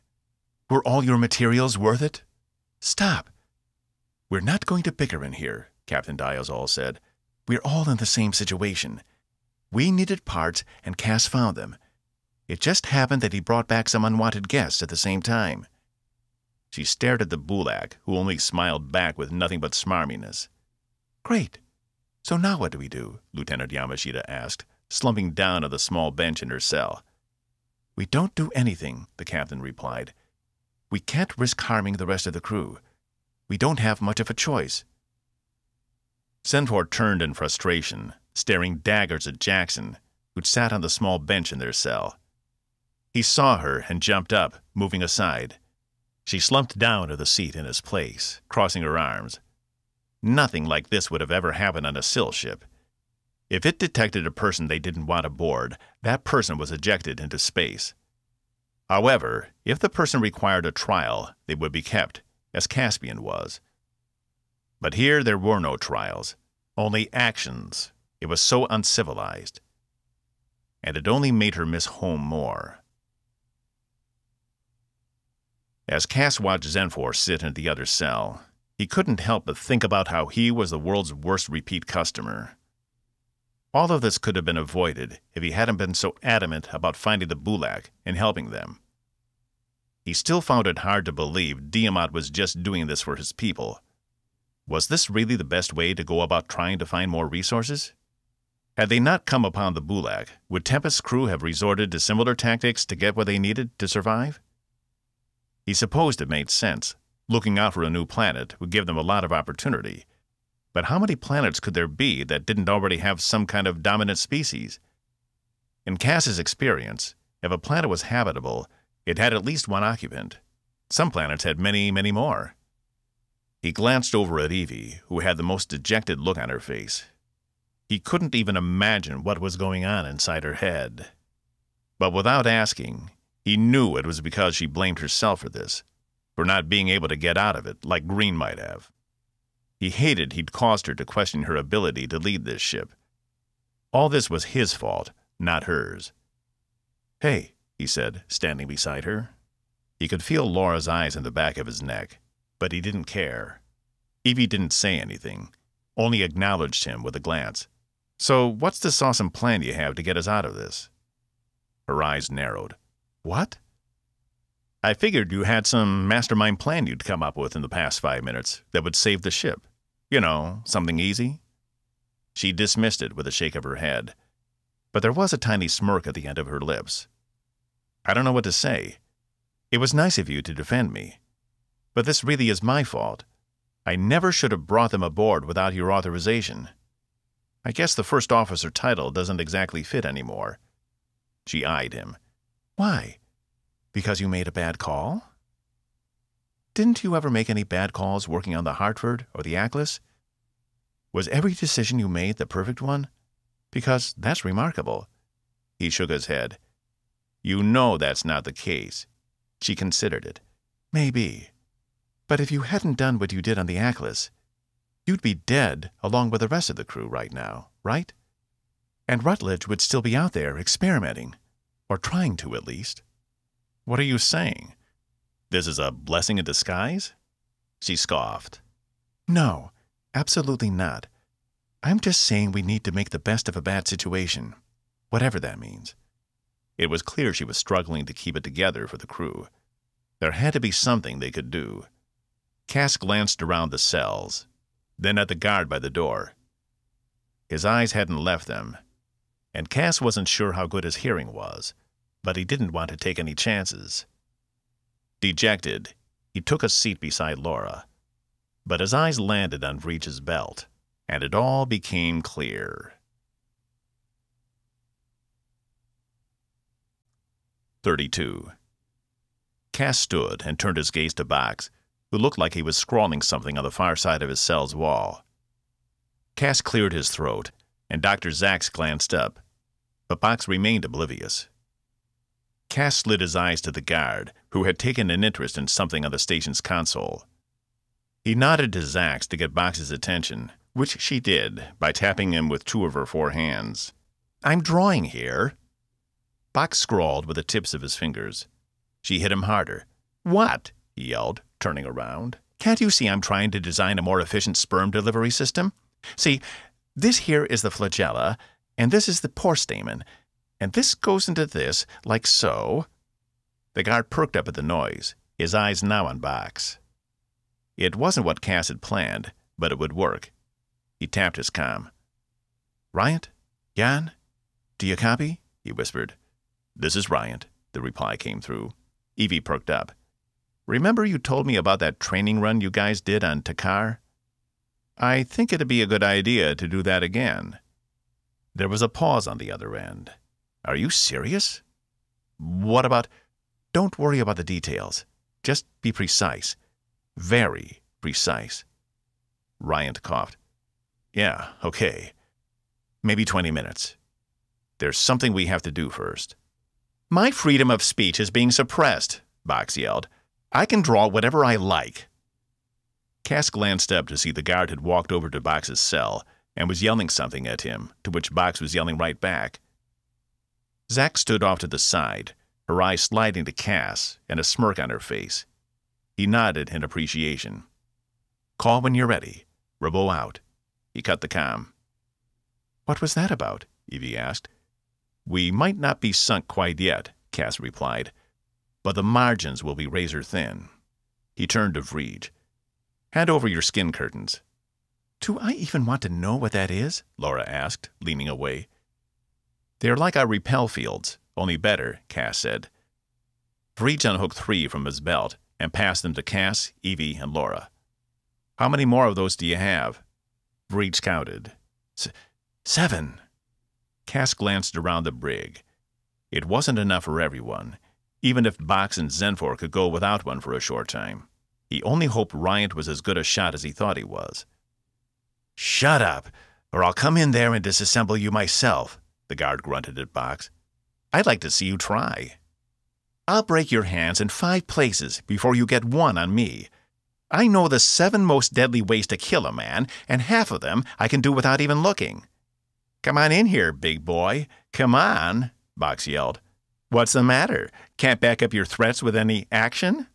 [SPEAKER 2] Were all your materials worth it? Stop. We're not going to bicker in here, Captain Diazol said. We're all in the same situation. We needed parts, and Cass found them. It just happened that he brought back some unwanted guests at the same time.
[SPEAKER 1] She stared at the Bulak, who only smiled back with nothing but smarminess.
[SPEAKER 2] Great. So now what do we do?
[SPEAKER 1] Lieutenant Yamashita asked, slumping down on the small bench in her cell.
[SPEAKER 2] We don't do anything, the captain replied. We can't risk harming the rest of the crew. We don't have much of a choice.
[SPEAKER 1] Zenfor turned in frustration, staring daggers at Jackson, who'd sat on the small bench in their cell. He saw her and jumped up, moving aside. She slumped down to the seat in his place, crossing her arms. Nothing like this would have ever happened on a Sil ship. If it detected a person they didn't want aboard, that person was ejected into space. However, if the person required a trial, they would be kept, as Caspian was. But here there were no trials, only actions. It was so uncivilized. And it only made her miss home more. As Cass watched Zenfor sit in the other cell, he couldn't help but think about how he was the world's worst repeat customer. All of this could have been avoided if he hadn't been so adamant about finding the Bulak and helping them. He still found it hard to believe Diamant was just doing this for his people. Was this really the best way to go about trying to find more resources? Had they not come upon the Bulak, would Tempest's crew have resorted to similar tactics to get what they needed to survive? He supposed it made sense. Looking out for a new planet would give them a lot of opportunity, but how many planets could there be that didn't already have some kind of dominant species? In Cass's experience, if a planet was habitable, it had at least one occupant. Some planets had many, many more. He glanced over at Evie, who had the most dejected look on her face. He couldn't even imagine what was going on inside her head. But without asking, he knew it was because she blamed herself for this, for not being able to get out of it like Green might have. He hated he'd caused her to question her ability to lead this ship. All this was his fault, not hers. Hey, he said, standing beside her. He could feel Laura's eyes in the back of his neck, but he didn't care. Evie didn't say anything, only acknowledged him with a glance. So, what's this awesome plan you have to get us out of this? Her eyes narrowed. What? I figured you had some mastermind plan you'd come up with in the past five minutes that would save the ship. You know, something easy? She dismissed it with a shake of her head, but there was a tiny smirk at the end of her lips. I don't know what to say. It was nice of you to defend me, but this really is my fault. I never should have brought them aboard without your authorization. I guess the first officer title doesn't exactly fit anymore. She eyed him.
[SPEAKER 2] Why? Because you made a bad call? Didn't you ever make any bad calls working on the Hartford or the Atlas? Was every decision you made the perfect one? Because that's remarkable.
[SPEAKER 1] He shook his head. You know that's not the case. She considered it.
[SPEAKER 2] Maybe. But if you hadn't done what you did on the Atlas, you'd be dead along with the rest of the crew right now, right? And Rutledge would still be out there experimenting, or trying to at least.
[SPEAKER 1] What are you saying? This is a blessing in disguise? She scoffed.
[SPEAKER 2] No, absolutely not. I'm just saying we need to make the best of a bad situation, whatever that means.
[SPEAKER 1] It was clear she was struggling to keep it together for the crew. There had to be something they could do. Cass glanced around the cells, then at the guard by the door. His eyes hadn't left them, and Cass wasn't sure how good his hearing was, but he didn't want to take any chances. Dejected, he took a seat beside Laura, but his eyes landed on Vreej's belt, and it all became clear. 32. Cass stood and turned his gaze to Box, who looked like he was scrawling something on the far side of his cell's wall. Cass cleared his throat, and Dr. Zax glanced up, but Box remained oblivious. Cass slid his eyes to the guard, who had taken an interest in something on the station's console. He nodded to Zax to get Box's attention, which she did by tapping him with two of her four hands. I'm drawing here. Box scrawled with the tips of his fingers. She hit him harder. What? he yelled, turning around. Can't you see I'm trying to design a more efficient sperm delivery system? See, this here is the flagella, and this is the pore stamen, and this goes into this, like so. The guard perked up at the noise, his eyes now on Box. It wasn't what Cass had planned, but it would work. He tapped his com. Ryant? Jan? Do you copy? he whispered. This is Ryant, the reply came through. Evie perked up. Remember you told me about that training run you guys did on Takar? I think it'd be a good idea to do that again. There was a pause on the other end. Are you serious? What about... Don't worry about the details. Just be precise. Very precise. Ryant coughed. Yeah, okay. Maybe 20 minutes. There's something we have to do first. My freedom of speech is being suppressed, Box yelled. I can draw whatever I like. Cass glanced up to see the guard had walked over to Box's cell and was yelling something at him, to which Box was yelling right back. Zax stood off to the side, her eyes sliding to Cass and a smirk on her face. He nodded in appreciation. Call when you're ready. Robo out. He cut the com. What was that about? Evie asked. We might not be sunk quite yet, Cass replied, but the margins will be razor thin. He turned to Vreej. Hand over your skin curtains. Do I even want to know what that is? Laura asked, leaning away. They're like our repel fields, only better, Cass said. Vreej unhooked three from his belt and passed them to Cass, Evie, and Laura. How many more of those do you have? Vreej counted. seven. Cass glanced around the brig. It wasn't enough for everyone, even if Box and Zenfor could go without one for a short time. He only hoped Ryant was as good a shot as he thought he was. Shut up, or I'll come in there and disassemble you myself, the guard grunted at Box. I'd like to see you try. I'll break your hands in five places before you get one on me. I know the seven most deadly ways to kill a man, and half of them I can do without even looking. Come on in here, big boy. Come on, Box yelled. What's the matter? Can't back up your threats with any action?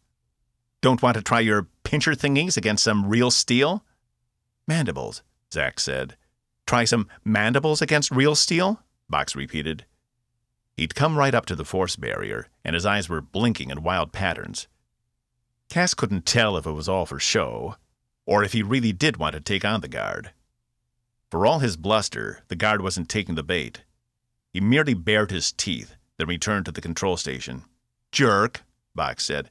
[SPEAKER 1] Don't want to try your pincher thingies against some real steel? Mandibles, Zax said. Try some mandibles against real steel? Box repeated. He'd come right up to the force barrier, and his eyes were blinking in wild patterns. Cass couldn't tell if it was all for show, or if he really did want to take on the guard. For all his bluster, the guard wasn't taking the bait. He merely bared his teeth, then returned to the control station. Jerk, Box said.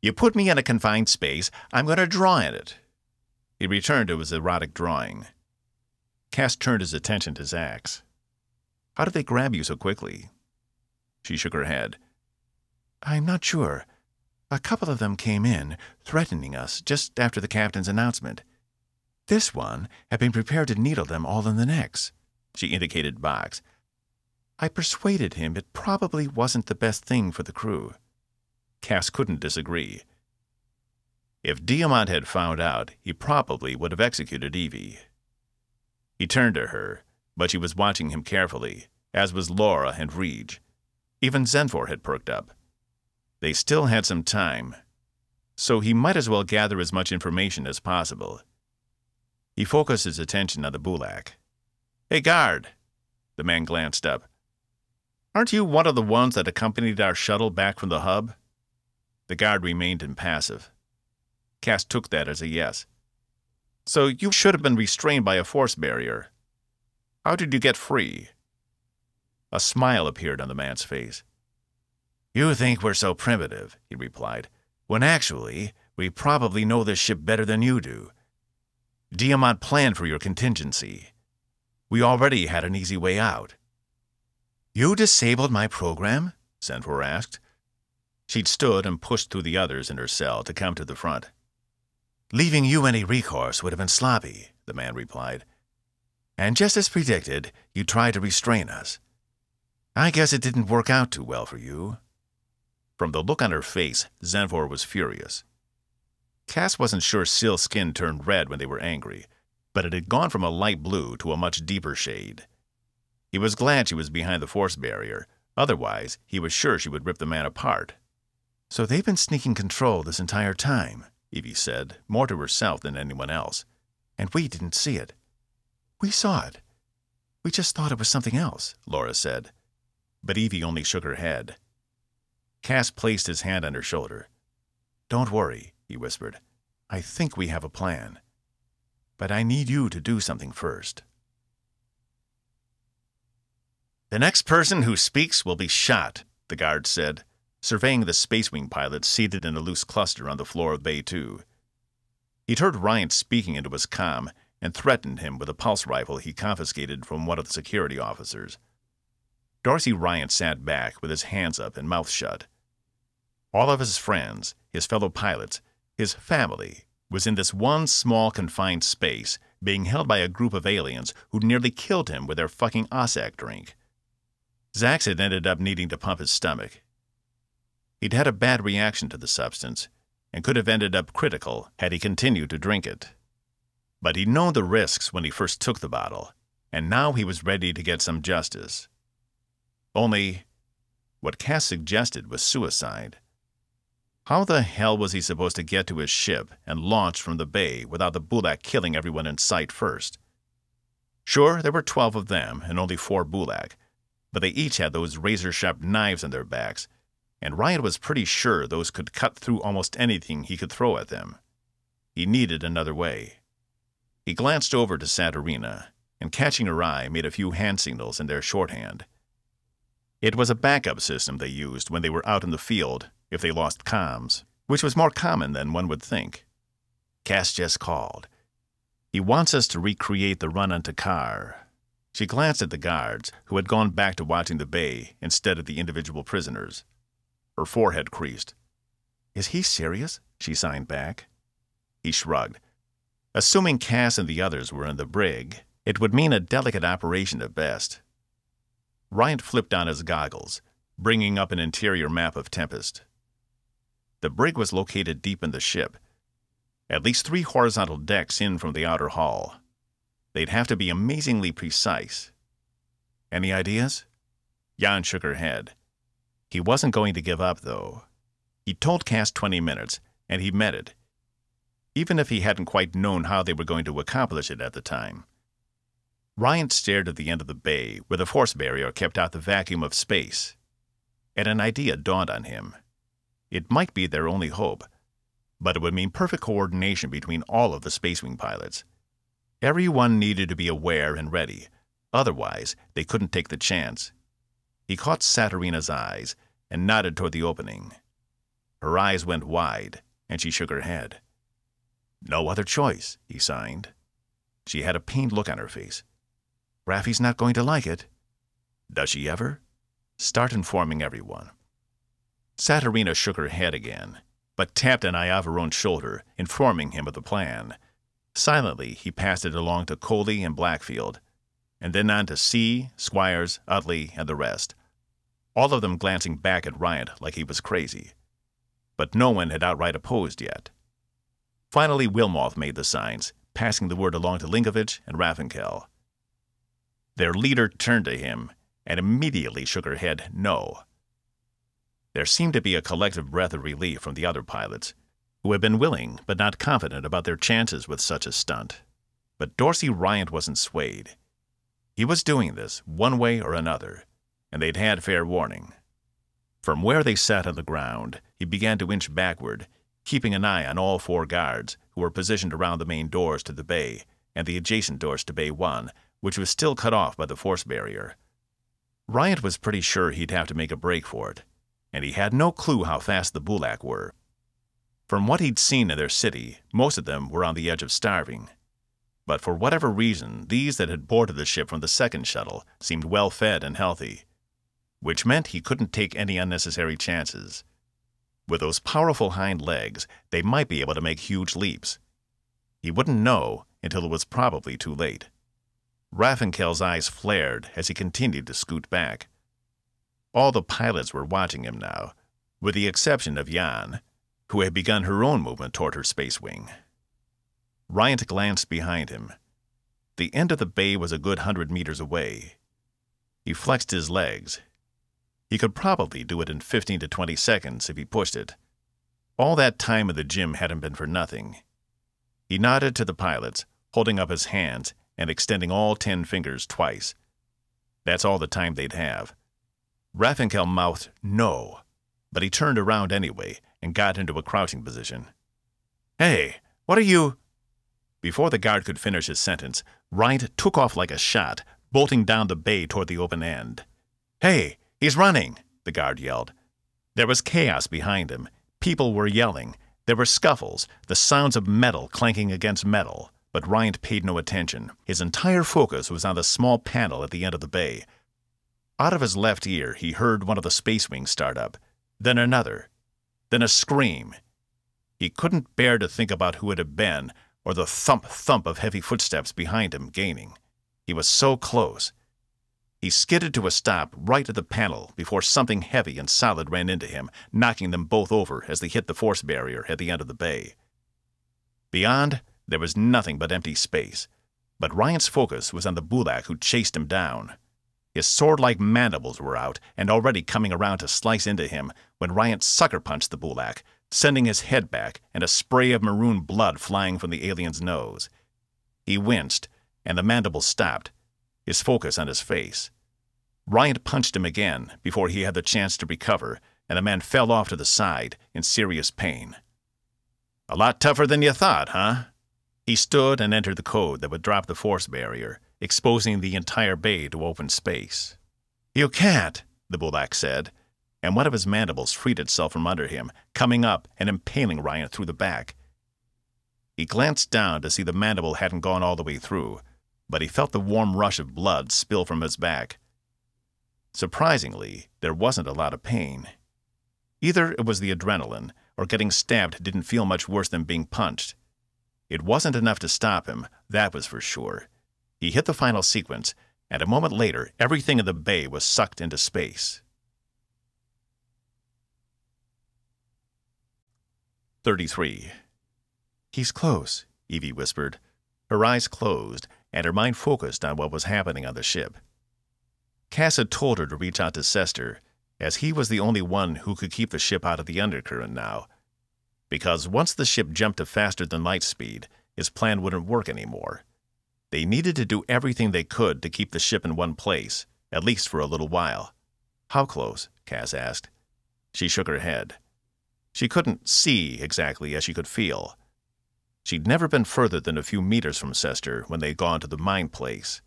[SPEAKER 1] You put me in a confined space, I'm going to draw in it. He returned to his erotic drawing. Cass turned his attention to Zax. How did they grab you so quickly? She shook her head. I'm not sure. A couple of them came in, threatening us, just after the captain's announcement. This one had been prepared to needle them all in the necks. She indicated Box. I persuaded him it probably wasn't the best thing for the crew. Cass couldn't disagree. If Diamant had found out, he probably would have executed Evie. He turned to her, but she was watching him carefully, as was Laura and Vreej. Even Zenfor had perked up. They still had some time, so he might as well gather as much information as possible. He focused his attention on the Bulak. Hey, guard! The man glanced up. Aren't you one of the ones that accompanied our shuttle back from the hub? The guard remained impassive. Cass took that as a yes. So you should have been restrained by a force barrier. How did you get free? A smile appeared on the man's face.
[SPEAKER 2] You think we're so primitive, he replied, when actually, we probably know this ship better than you do. Diamant planned for your contingency. We already had an easy way out. You disabled my program? Zenfor asked.
[SPEAKER 1] She'd stood and pushed through the others in her cell to come to the front.
[SPEAKER 2] Leaving you any recourse would have been sloppy, the man replied. And just as predicted, you tried to restrain us. I guess it didn't work out too well for you.
[SPEAKER 1] From the look on her face, Zenfor was furious. Cass wasn't sure Sil's skin turned red when they were angry, but it had gone from a light blue to a much deeper shade. He was glad she was behind the force barrier. Otherwise, he was sure she would rip the man apart.
[SPEAKER 2] So they've been sneaking control this entire time,
[SPEAKER 1] Evie said, more to herself than anyone else.
[SPEAKER 2] And we didn't see it. We saw it. We just thought it was something else, Laura said.
[SPEAKER 1] But Evie only shook her head. Cass placed his hand on her shoulder.
[SPEAKER 2] Don't worry, he whispered. I think we have a plan. But I need you to do something first.
[SPEAKER 1] The next person who speaks will be shot, the guard said, surveying the Space Wing pilots seated in a loose cluster on the floor of Bay 2. He'd heard Ryant speaking into his com and threatened him with a pulse rifle he confiscated from one of the security officers. Darcy Ryant sat back with his hands up and mouth shut. All of his friends, his fellow pilots, his family, was in this one small confined space being held by a group of aliens who nearly killed him with their fucking Ossack drink. Zax had ended up needing to pump his stomach. He'd had a bad reaction to the substance and could have ended up critical had he continued to drink it. But he'd known the risks when he first took the bottle, and now he was ready to get some justice. Only, what Cass suggested was suicide. How the hell was he supposed to get to his ship and launch from the bay without the Bulak killing everyone in sight first? Sure, there were twelve of them and only four Bulak, but they each had those razor sharp knives on their backs, and Ryant was pretty sure those could cut through almost anything he could throw at them. He needed another way. He glanced over to Saturina, and catching her eye, made a few hand signals in their shorthand. It was a backup system they used when they were out in the field if they lost comms, which was more common than one would think. Cass just called. He wants us to recreate the run on Takar, she glanced at the guards, who had gone back to watching the bay instead of the individual prisoners. Her forehead creased.
[SPEAKER 2] Is he serious? She signed back.
[SPEAKER 1] He shrugged. Assuming Cass and the others were in the brig, it would mean a delicate operation at best. Ryant flipped on his goggles, bringing up an interior map of Tempest. The brig was located deep in the ship, at least three horizontal decks in from the outer hull. They'd have to be amazingly precise. Any ideas? Jan shook her head. He wasn't going to give up, though. He told Cass 20 minutes, and he meant it, even if he hadn't quite known how they were going to accomplish it at the time. Ryant stared at the end of the bay where the force barrier kept out the vacuum of space, and an idea dawned on him. It might be their only hope, but it would mean perfect coordination between all of the Space Wing pilots. Everyone needed to be aware and ready. Otherwise, they couldn't take the chance. He caught Saturina's eyes and nodded toward the opening. Her eyes went wide, and she shook her head. No other choice, he signed. She had a pained look on her face. Raffi's not going to like it. Does she ever? Start informing everyone. Saturina shook her head again, but tapped an Iavaron's shoulder, informing him of the plan. Silently, he passed it along to Coley and Blackfield, and then on to C, Squires, Utley, and the rest, all of them glancing back at Ryan like he was crazy. But no one had outright opposed yet. Finally, Wilmoth made the signs, passing the word along to Linkovich and Raffenkel. Their leader turned to him and immediately shook her head no. There seemed to be a collective breath of relief from the other pilots, who had been willing but not confident about their chances with such a stunt. But Dorsey Ryant wasn't swayed. He was doing this one way or another, and they'd had fair warning. From where they sat on the ground, he began to inch backward, keeping an eye on all four guards who were positioned around the main doors to the bay and the adjacent doors to Bay 1, which was still cut off by the force barrier. Ryant was pretty sure he'd have to make a break for it, and he had no clue how fast the Bulak were. From what he'd seen in their city, most of them were on the edge of starving. But for whatever reason, these that had boarded the ship from the second shuttle seemed well fed and healthy, which meant he couldn't take any unnecessary chances. With those powerful hind legs, they might be able to make huge leaps. He wouldn't know until it was probably too late. Raffinkel's eyes flared as he continued to scoot back. All the pilots were watching him now, with the exception of Jan, who had begun her own movement toward her space wing. Ryant glanced behind him. The end of the bay was a good hundred meters away. He flexed his legs. He could probably do it in 15 to 20 seconds if he pushed it. All that time in the gym hadn't been for nothing. He nodded to the pilots, holding up his hands and extending all ten fingers twice. That's all the time they'd have. Raffinkel mouthed no, but he turned around anyway and got into a crouching position. Hey, what are you? Before the guard could finish his sentence, Ryant took off like a shot, bolting down the bay toward the open end. Hey, he's running, the guard yelled. There was chaos behind him. People were yelling. There were scuffles, the sounds of metal clanking against metal. But Ryant paid no attention. His entire focus was on the small panel at the end of the bay. Out of his left ear, he heard one of the space wings start up, then another, then a scream. He couldn't bear to think about who it had been, or the thump thump of heavy footsteps behind him gaining. He was so close. He skidded to a stop right at the panel before something heavy and solid ran into him, knocking them both over as they hit the force barrier at the end of the bay. Beyond, there was nothing but empty space, but Ryant's focus was on the Bulak who chased him down. His sword-like mandibles were out and already coming around to slice into him when Ryant sucker punched the Bulak, sending his head back and a spray of maroon blood flying from the alien's nose. He winced, and the mandibles stopped, his focus on his face. Ryant punched him again before he had the chance to recover, and the man fell off to the side in serious pain. A lot tougher than you thought, huh? He stood and entered the code that would drop the force barrier, exposing the entire bay to open space. You can't, the Bulak said, and one of his mandibles freed itself from under him, coming up and impaling Ryant through the back. He glanced down to see the mandible hadn't gone all the way through, but he felt the warm rush of blood spill from his back. Surprisingly, there wasn't a lot of pain. Either it was the adrenaline, or getting stabbed didn't feel much worse than being punched. It wasn't enough to stop him, that was for sure. He hit the final sequence, and a moment later, everything in the bay was sucked into space. 33. He's close, Evie whispered. Her eyes closed, and her mind focused on what was happening on the ship. Cass had told her to reach out to Sester, as he was the only one who could keep the ship out of the undercurrent now because once the ship jumped to faster than light speed, his plan wouldn't work anymore. They needed to do everything they could to keep the ship in one place, at least for a little while. How close? Cass asked. She shook her head. She couldn't see exactly as she could feel. She'd never been further than a few meters from Sester when they'd gone to the mine place.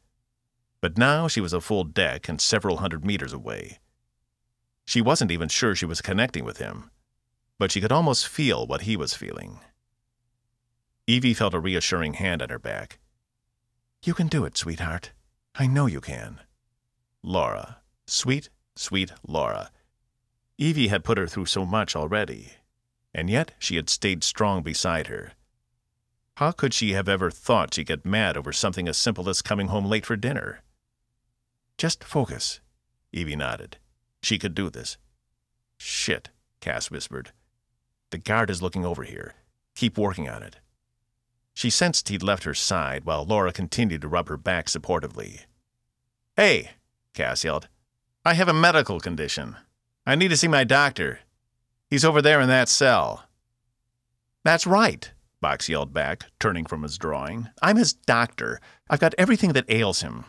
[SPEAKER 1] But now she was a full deck and several hundred meters away. She wasn't even sure she was connecting with him but she could almost feel what he was feeling. Evie felt a reassuring hand on her back. You can do it, sweetheart. I know you can. Laura. Sweet, sweet Laura. Evie had put her through so much already, and yet she had stayed strong beside her. How could she have ever thought she'd get mad over something as simple as coming home late for dinner? Just focus, Evie nodded. She could do this. Shit, Cass whispered. The guard is looking over here. Keep working on it. She sensed he'd left her side while Laura continued to rub her back supportively. Hey, Cass yelled. I have a medical condition. I need to see my doctor. He's over there in that cell. That's right, Box yelled back, turning from his drawing. I'm his doctor. I've got everything that ails him.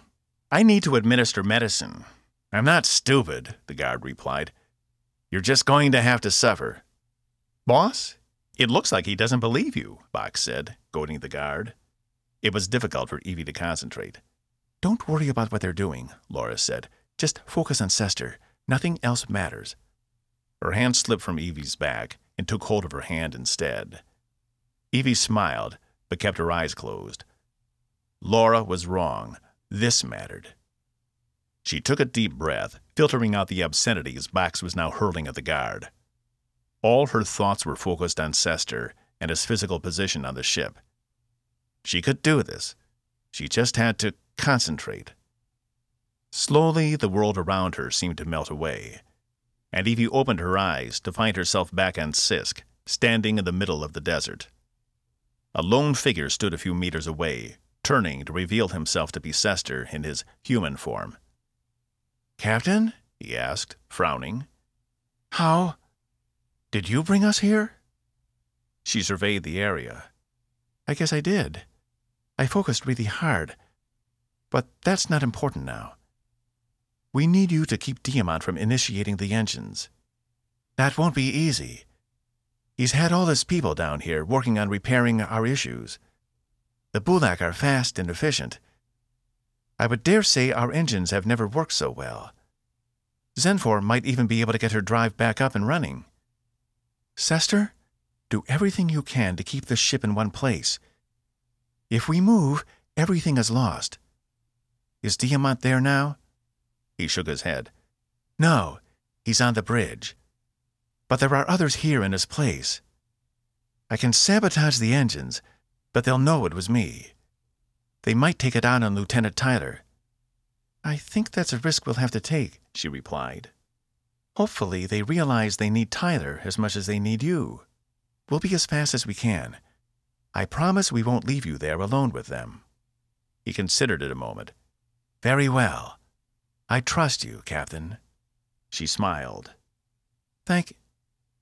[SPEAKER 1] I need to administer medicine. I'm not stupid, the guard replied. You're just going to have to suffer. Boss, it looks like he doesn't believe you, Box said, goading the guard. It was difficult for Evie to concentrate.
[SPEAKER 2] Don't worry about what they're doing, Laura said. Just focus on Sester. Nothing else matters.
[SPEAKER 1] Her hand slipped from Evie's back and took hold of her hand instead. Evie smiled, but kept her eyes closed. Laura was wrong. This mattered. She took a deep breath, filtering out the obscenities Box was now hurling at the guard. All her thoughts were focused on Sester and his physical position on the ship. She could do this. She just had to concentrate. Slowly, the world around her seemed to melt away, and Evie opened her eyes to find herself back on Sisk, standing in the middle of the desert. A lone figure stood a few meters away, turning to reveal himself to be Sester in his human form.
[SPEAKER 2] Captain?
[SPEAKER 1] he asked, frowning.
[SPEAKER 2] How? Did you bring us here?
[SPEAKER 1] She surveyed the area.
[SPEAKER 2] I guess I did. I focused really hard. But that's not important now. We need you to keep Diamant from initiating the engines. That won't be easy. He's had all his people down here working on repairing our issues. The Bulak are fast and efficient, I would dare say our engines have never worked so well. Zenfor might even be able to get her drive back up and running. Sester, do everything you can to keep the ship in one place. If we move, everything is lost. Is Diamant there now?
[SPEAKER 1] He shook his head.
[SPEAKER 2] No, he's on the bridge. But there are others here in his place. I can sabotage the engines, but they'll know it was me. They might take it out on Lieutenant Tyler. I think that's a risk we'll have to take, she replied. Hopefully, they realize they need Tyler as much as they need you. We'll be as fast as we can. I promise we won't leave you there alone with them.
[SPEAKER 1] He considered it a moment.
[SPEAKER 2] Very well. I trust you, Captain.
[SPEAKER 1] She smiled.
[SPEAKER 2] Thank.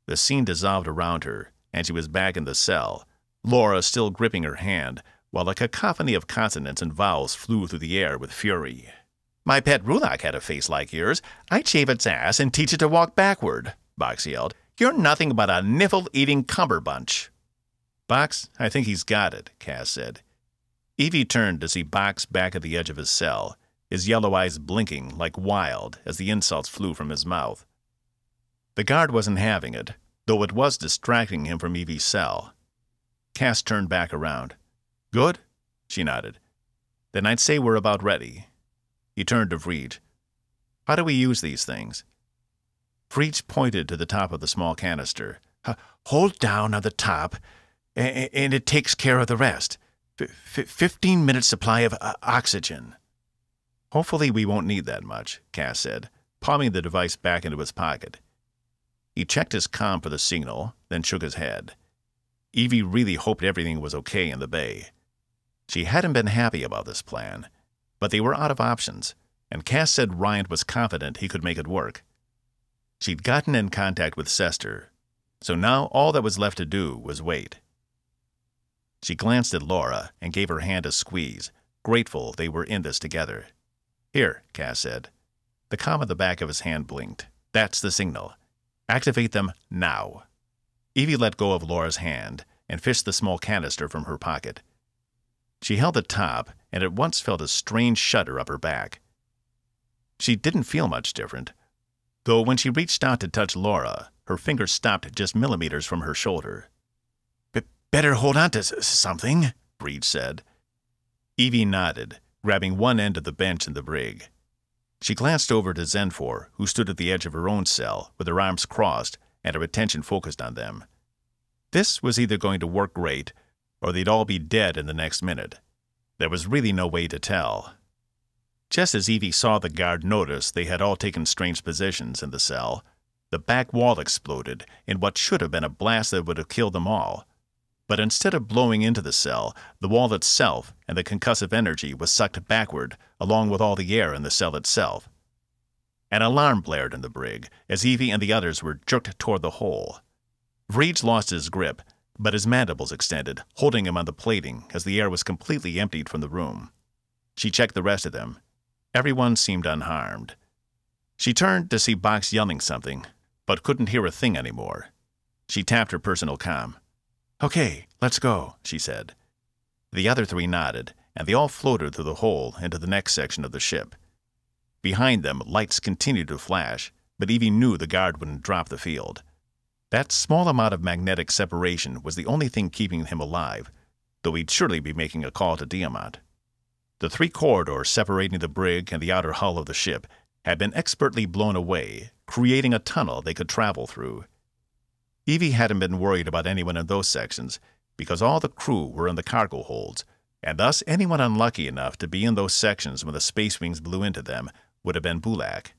[SPEAKER 1] The scene dissolved around her, and she was back in the cell, Laura still gripping her hand, while a cacophony of consonants and vowels flew through the air with fury. My pet Rulak had a face like yours. I'd shave its ass and teach it to walk backward, Box yelled. You're nothing but a niffle-eating cummerbunch. Box, I think he's got it, Cass said. Evie turned to see Box back at the edge of his cell, his yellow eyes blinking like wild as the insults flew from his mouth. The guard wasn't having it, though it was distracting him from Evie's cell. Cass turned back around. Good? She nodded. Then I'd say we're about ready. He turned to Vreej. How do we use these things? Vreej pointed to the top of the small canister.
[SPEAKER 2] Hold down on the top, and it takes care of the rest. Fifteen minutes supply of uh, oxygen.
[SPEAKER 1] Hopefully we won't need that much, Cass said, palming the device back into his pocket. He checked his com for the signal, then shook his head. Evie really hoped everything was okay in the bay. She hadn't been happy about this plan, but they were out of options, and Cass said Ryant was confident he could make it work. She'd gotten in contact with Sester, so now all that was left to do was wait. She glanced at Laura and gave her hand a squeeze, grateful they were in this together. Here, Cass said. The com at the back of his hand blinked. That's the signal. Activate them now. Evie let go of Laura's hand and fished the small canister from her pocket. She held the top and at once felt a strange shudder up her back. She didn't feel much different, though when she reached out to touch Laura, her fingers stopped just millimeters from her shoulder.
[SPEAKER 2] B Better hold on to something,
[SPEAKER 1] Vreej said. Evie nodded, grabbing one end of the bench in the brig. She glanced over to Zenfor, who stood at the edge of her own cell, with her arms crossed and her attention focused on them. This was either going to work great or they'd all be dead in the next minute. There was really no way to tell. Just as Evie saw the guard notice they had all taken strange positions in the cell, the back wall exploded in what should have been a blast that would have killed them all. But instead of blowing into the cell, the wall itself and the concussive energy was sucked backward, along with all the air in the cell itself. An alarm blared in the brig as Evie and the others were jerked toward the hole. Vreej lost his grip, but his mandibles extended, holding him on the plating as the air was completely emptied from the room. She checked the rest of them. Everyone seemed unharmed. She turned to see Box yelling something, but couldn't hear a thing anymore. She tapped her personal com. Okay, let's go, she said. The other three nodded, and they all floated through the hole into the next section of the ship. Behind them, lights continued to flash, but Evie knew the guard wouldn't drop the field. That small amount of magnetic separation was the only thing keeping him alive, though he'd surely be making a call to Diamant. The three corridors separating the brig and the outer hull of the ship had been expertly blown away, creating a tunnel they could travel through. Evie hadn't been worried about anyone in those sections because all the crew were in the cargo holds, and thus anyone unlucky enough to be in those sections when the space wings blew into them would have been Bulak.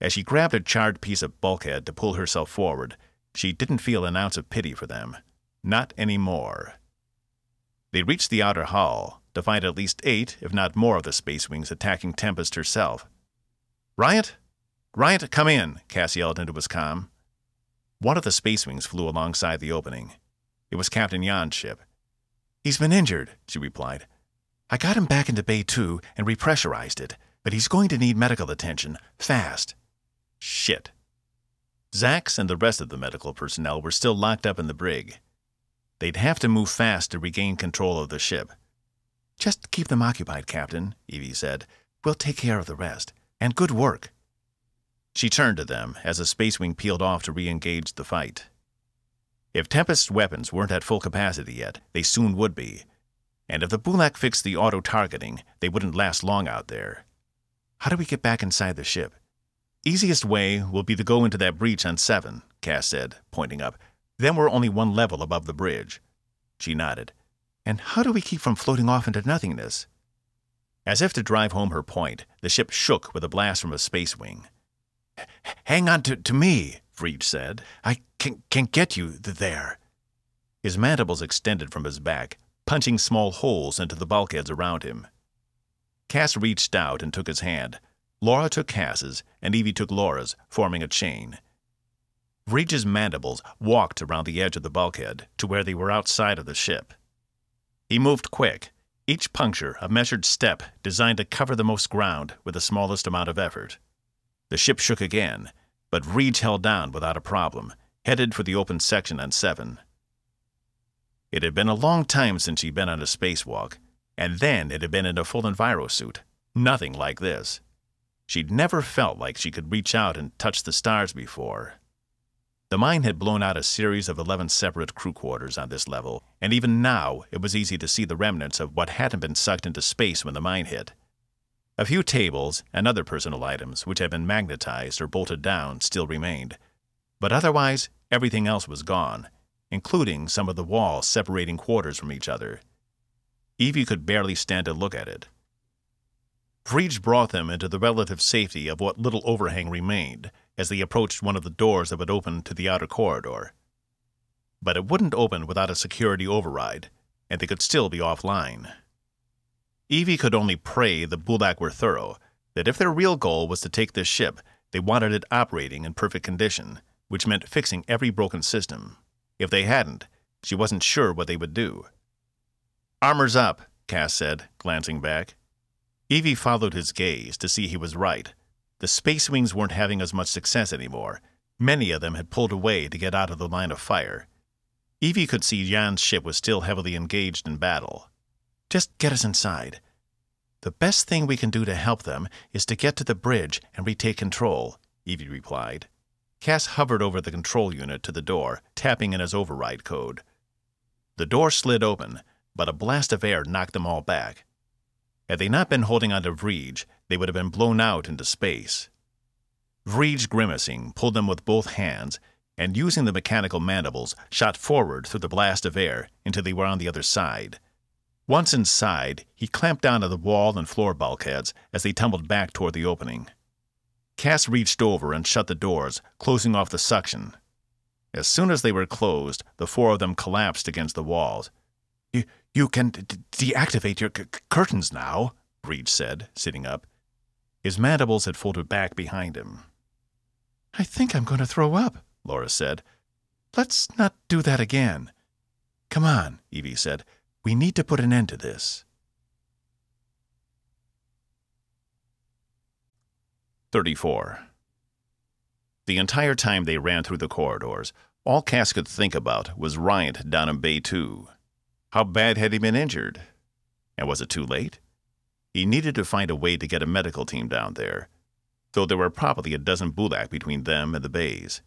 [SPEAKER 1] As she grabbed a charred piece of bulkhead to pull herself forward, she didn't feel an ounce of pity for them. Not any more. They reached the outer hull to find at least eight, if not more, of the space wings attacking Tempest herself. Ryant? Ryant, come in, Cass yelled into his com. One of the space wings flew alongside the opening. It was Captain Jan's ship. He's been injured, she replied. I got him back into Bay 2 and repressurized it, but he's going to need medical attention, fast. Shit. Zax and the rest of the medical personnel were still locked up in the brig. They'd have to move fast to regain control of the ship. Just keep them occupied, Captain, Evie said. We'll take care of the rest. And good work. She turned to them as a space wing peeled off to re engage the fight. If Tempest's weapons weren't at full capacity yet, they soon would be. And if the Bulak fixed the auto targeting, they wouldn't last long out there. How do we get back inside the ship? Easiest way will be to go into that breach on 7, Cass said, pointing up. Then we're only one level above the bridge. She nodded. And how do we keep from floating off into nothingness? As if to drive home her point, the ship shook with a blast from a space wing. Hang on to, to me, Vreej said. I can, can get you there. His mandibles extended from his back, punching small holes into the bulkheads around him. Cass reached out and took his hand. Laura took Cass's, and Evie took Laura's, forming a chain. Vreej's mandibles walked around the edge of the bulkhead to where they were outside of the ship. He moved quick, each puncture a measured step designed to cover the most ground with the smallest amount of effort. The ship shook again, but Vreej held down without a problem, headed for the open section on 7. It had been a long time since he'd been on a spacewalk, and then it had been in a full enviro suit. Nothing like this. She'd never felt like she could reach out and touch the stars before. The mine had blown out a series of 11 separate crew quarters on this level, and even now it was easy to see the remnants of what hadn't been sucked into space when the mine hit. A few tables and other personal items which had been magnetized or bolted down still remained, but otherwise everything else was gone, including some of the walls separating quarters from each other. Evie could barely stand to look at it. Vreej brought them into the relative safety of what little overhang remained as they approached one of the doors that would open to the outer corridor. But it wouldn't open without a security override, and they could still be offline. Evie could only pray the Bulak were thorough, that if their real goal was to take this ship, they wanted it operating in perfect condition, which meant fixing every broken system. If they hadn't, she wasn't sure what they would do. Armor's up, Cass said, glancing back. Evie followed his gaze to see he was right. The space wings weren't having as much success anymore. Many of them had pulled away to get out of the line of fire. Evie could see Jan's ship was still heavily engaged in battle. Just get us inside. The best thing we can do to help them is to get to the bridge and retake control, Evie replied. Cass hovered over the control unit to the door, tapping in his override code. The door slid open, but a blast of air knocked them all back. Had they not been holding on to Vreej, they would have been blown out into space. Vreej, grimacing, pulled them with both hands, and using the mechanical mandibles, shot forward through the blast of air until they were on the other side. Once inside, he clamped down to the wall and floor bulkheads as they tumbled back toward the opening. Cass reached over and shut the doors, closing off the suction. As soon as they were closed, the four of them collapsed against the walls. You, you can deactivate your curtains now, Vreej said, sitting up. His mandibles had folded back behind him. I think I'm going to throw up, Laura said. Let's not do that again.
[SPEAKER 2] Come on, Evie said. We need to put an end to this.
[SPEAKER 1] 34. The entire time they ran through the corridors, all Cass could think about was Ryant down in Bay 2. How bad had he been injured? And was it too late? He needed to find a way to get a medical team down there, though there were probably a dozen Bulak between them and the bays.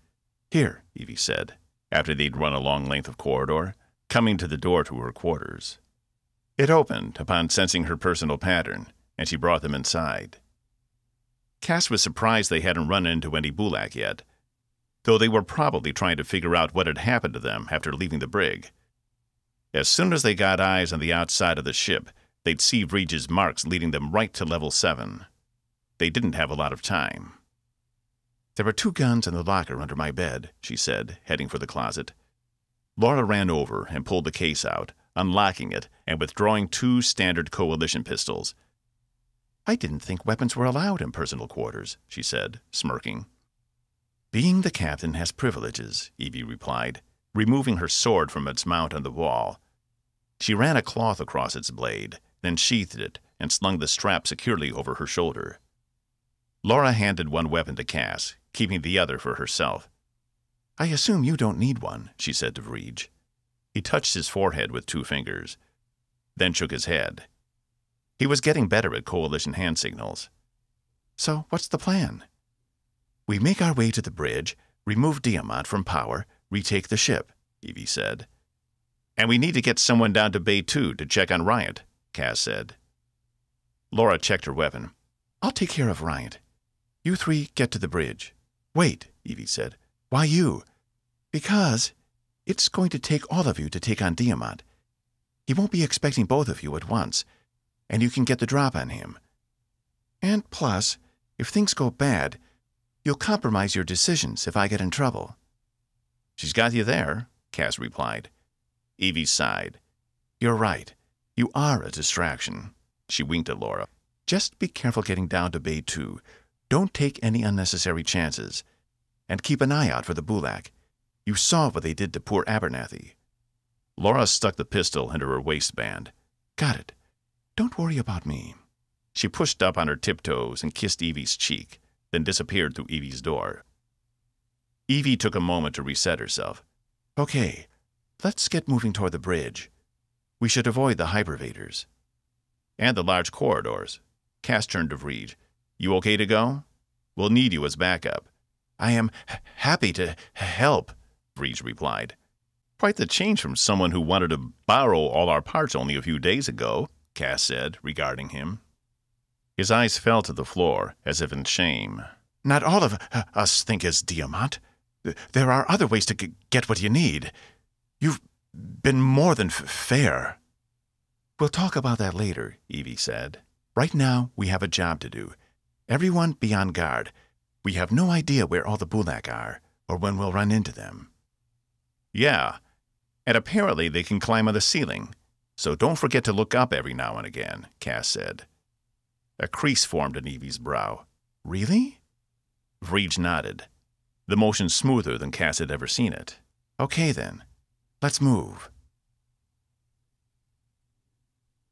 [SPEAKER 1] Here, Evie said, after they'd run a long length of corridor, coming to the door to her quarters. It opened upon sensing her personal pattern, and she brought them inside. Cass was surprised they hadn't run into any Bulak yet, though they were probably trying to figure out what had happened to them after leaving the brig. As soon as they got eyes on the outside of the ship, they'd see Vreej's marks leading them right to level 7. They didn't have a lot of time. There are two guns in the locker under my bed, she said, heading for the closet. Laura ran over and pulled the case out, unlocking it and withdrawing two standard coalition pistols. I didn't think weapons were allowed in personal quarters, she said, smirking. Being the captain has privileges, Evie replied, removing her sword from its mount on the wall. She ran a cloth across its blade, then sheathed it and slung the strap securely over her shoulder. Laura handed one weapon to Cass, keeping the other for herself. I assume you don't need one, she said to Vreej. He touched his forehead with two fingers, then shook his head. He was getting better at coalition hand signals. So, what's the plan? We make our way to the bridge, remove Diamant from power, retake the ship, Evie said. And we need to get someone down to Bay 2 to check on Ryant, Cass said. Laura checked her weapon. I'll take care of Ryant. You three get to the bridge. Wait, Evie said. Why you? Because it's going to take all of you to take on Diamant. He won't be expecting both of you at once and you can get the drop on him. And plus, if things go bad, you'll compromise your decisions if I get in trouble. She's got you there, Cass replied. Evie sighed. You're right. You are a distraction. She winked at Laura. Just be careful getting down to Bay 2. Don't take any unnecessary chances. And keep an eye out for the Bulak. You saw what they did to poor Abernathy. Laura stuck the pistol into her waistband. Got it. Don't worry about me. She pushed up on her tiptoes and kissed Evie's cheek, then disappeared through Evie's door. Evie took a moment to reset herself. Okay, let's get moving toward the bridge. We should avoid the hypervators. And the large corridors. Cass turned to Vreej. You okay to go? We'll need you as backup. I am happy to help, Vreej replied. Quite the change from someone who wanted to borrow all our parts only a few days ago. Cass said, regarding him. His eyes fell to the floor, as if in shame. Not all of uh, us think as Diamant. There are other ways to get what you need. You've been more than fair. We'll talk about that later, Evie said. Right now, we have a job to do. Everyone be on guard. We have no idea where all the Bulak are, or when we'll run into them. Yeah, and apparently they can climb on the ceiling, so don't forget to look up every now and again, Cass said. A crease formed in Evie's brow. Really? Vreej nodded, the motion smoother than Cass had ever seen it. Okay then, let's move.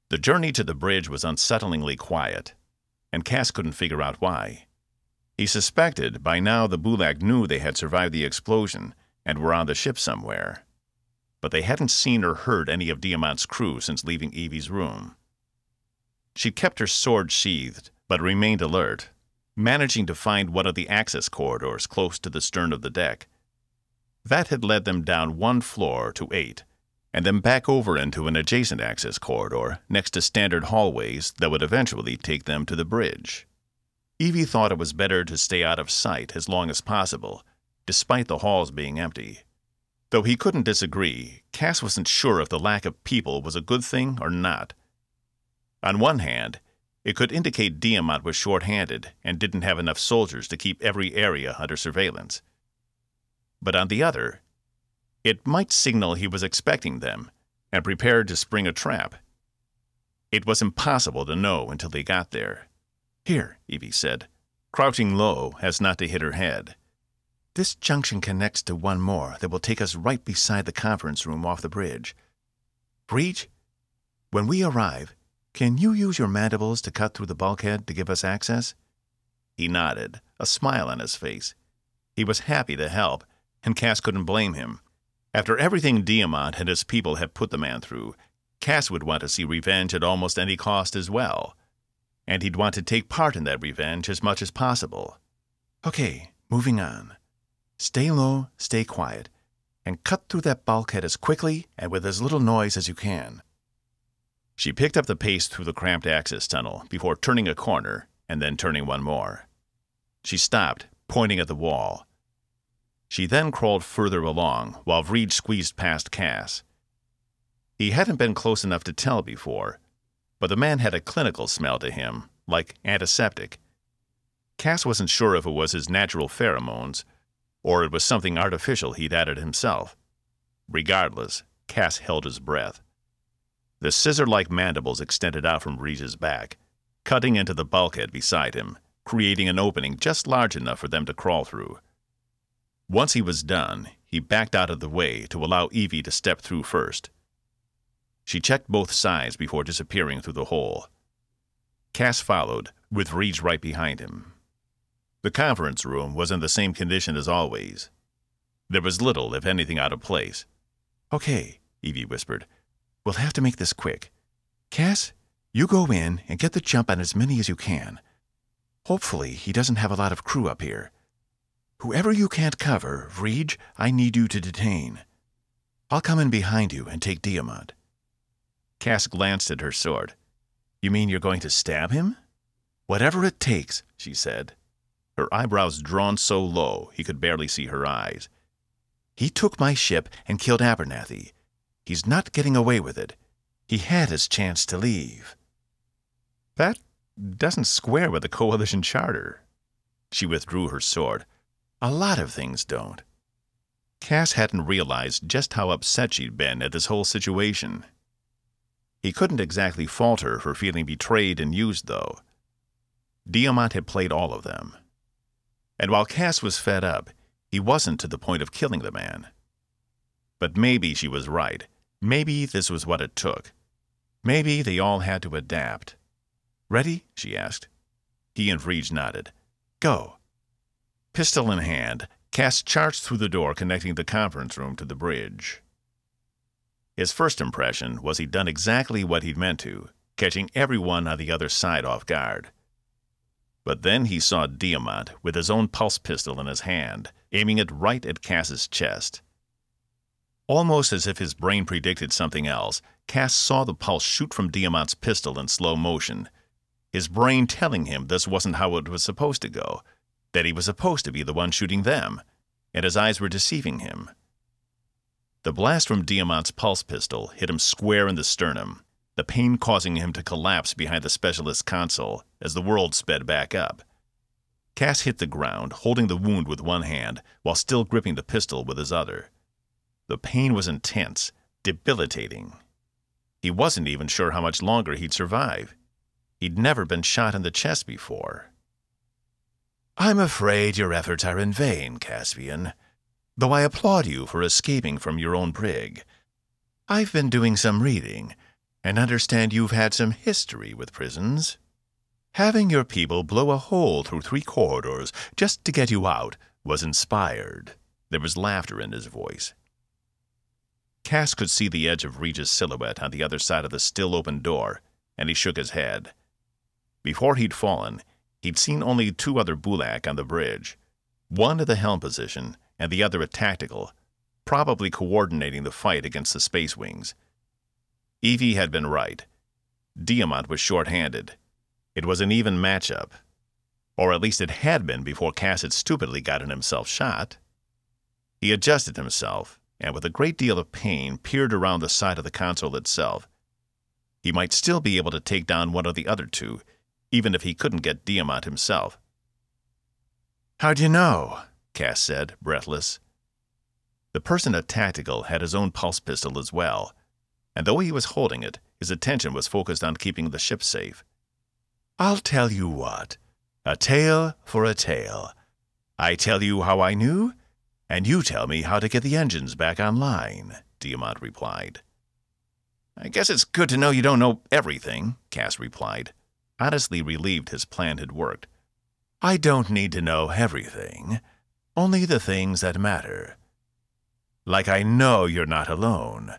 [SPEAKER 1] The journey to the bridge was unsettlingly quiet, and Cass couldn't figure out why. He suspected by now the Bulak knew they had survived the explosion and were on the ship somewhere but they hadn't seen or heard any of Diamant's crew since leaving Evie's room. She kept her sword sheathed, but remained alert, managing to find one of the access corridors close to the stern of the deck. That had led them down one floor to eight, and then back over into an adjacent access corridor next to standard hallways that would eventually take them to the bridge. Evie thought it was better to stay out of sight as long as possible, despite the halls being empty. Though he couldn't disagree, Cass wasn't sure if the lack of people was a good thing or not. On one hand, it could indicate Diamant was short-handed and didn't have enough soldiers to keep every area under surveillance. But on the other, it might signal he was expecting them and prepared to spring a trap. It was impossible to know until they got there. Here, Evie said, crouching low as not to hit her head. This junction connects to one more that will take us right beside the conference room off the bridge.
[SPEAKER 2] Vreej, when we arrive, can you use your mandibles to cut through the bulkhead to give us access?
[SPEAKER 1] He nodded, a smile on his face. He was happy to help, and Cass couldn't blame him. After everything Diamant and his people had put the man through, Cass would want to see revenge at almost any cost as well. And he'd want to take part in that revenge as much as possible.
[SPEAKER 2] Okay, moving on. Stay low, stay quiet, and cut through that bulkhead as quickly and with as little noise as you can.
[SPEAKER 1] She picked up the pace through the cramped access tunnel before turning a corner and then turning one more. She stopped, pointing at the wall. She then crawled further along while Vreej squeezed past Cass. He hadn't been close enough to tell before, but the man had a clinical smell to him, like antiseptic. Cass wasn't sure if it was his natural pheromones or it was something artificial he'd added himself. Regardless, Cass held his breath. The scissor like mandibles extended out from Vreej's back, cutting into the bulkhead beside him, creating an opening just large enough for them to crawl through. Once he was done, he backed out of the way to allow Evie to step through first. She checked both sides before disappearing through the hole. Cass followed, with Vreej right behind him. The conference room was in the same condition as always. There was little, if anything, out of place.
[SPEAKER 2] Okay, Evie whispered. We'll have to make this quick. Cass, you go in and get the jump on as many as you can. Hopefully, he doesn't have a lot of crew up here. Whoever you can't cover, Vreej, I need you to detain. I'll come in behind you and take Diamant.
[SPEAKER 1] Cass glanced at her sword.
[SPEAKER 2] You mean you're going to stab him? Whatever it takes, she said.
[SPEAKER 1] Her eyebrows drawn so low he could barely see her eyes.
[SPEAKER 2] He took my ship and killed Abernathy. He's not getting away with it. He had his chance to leave.
[SPEAKER 1] That doesn't square with the Coalition Charter. She withdrew her sword.
[SPEAKER 2] A lot of things don't.
[SPEAKER 1] Cass hadn't realized just how upset she'd been at this whole situation. He couldn't exactly fault her for feeling betrayed and used, though. Diamant had played all of them. And while Cass was fed up, he wasn't to the point of killing the man. But maybe she was right. Maybe this was what it took. Maybe they all had to adapt.
[SPEAKER 2] Ready? she asked.
[SPEAKER 1] He and Vreej nodded.
[SPEAKER 2] Go.
[SPEAKER 1] Pistol in hand, Cass charged through the door connecting the conference room to the bridge. His first impression was he'd done exactly what he'd meant to, catching everyone on the other side off guard. But then he saw Diamant with his own pulse pistol in his hand, aiming it right at Cass's chest. Almost as if his brain predicted something else, Cass saw the pulse shoot from Diamant's pistol in slow motion, his brain telling him this wasn't how it was supposed to go, that he was supposed to be the one shooting them, and his eyes were deceiving him. The blast from Diamant's pulse pistol hit him square in the sternum, the pain causing him to collapse behind the specialist's console as the world sped back up. Cass hit the ground, holding the wound with one hand while still gripping the pistol with his other. The pain was intense, debilitating. He wasn't even sure how much longer he'd survive. He'd never been shot in the chest before.
[SPEAKER 2] I'm afraid your efforts are in vain, Caspian, though I applaud you for escaping from your own brig. I've been doing some reading, and understand you've had some history with prisons. Having your people blow a hole through three corridors just to get you out was inspired.
[SPEAKER 1] There was laughter in his voice. Cass could see the edge of Vreej's silhouette on the other side of the still open door, and he shook his head. Before he'd fallen, He'd seen only two other Bulak on the bridge, one at the helm position and the other at tactical, probably coordinating the fight against the Space Wings. Evie had been right. Diamant was short-handed. It was an even matchup. Or at least it had been before Cass had stupidly gotten himself shot. He adjusted himself, and with a great deal of pain peered around the side of the console itself. He might still be able to take down one of the other two even if he couldn't get Diamant himself.
[SPEAKER 2] How'd you know? Cass said, breathless.
[SPEAKER 1] The person at Tactical had his own pulse pistol as well, and though he was holding it, his attention was focused on keeping the ship safe.
[SPEAKER 2] I'll tell you what. A tale for a tale. I tell you how I knew, and you tell me how to get the engines back online, Diamant replied.
[SPEAKER 1] I guess it's good to know you don't know everything, Cass replied, honestly relieved his plan had worked.
[SPEAKER 2] I don't need to know everything, only the things that matter. Like I know you're not alone,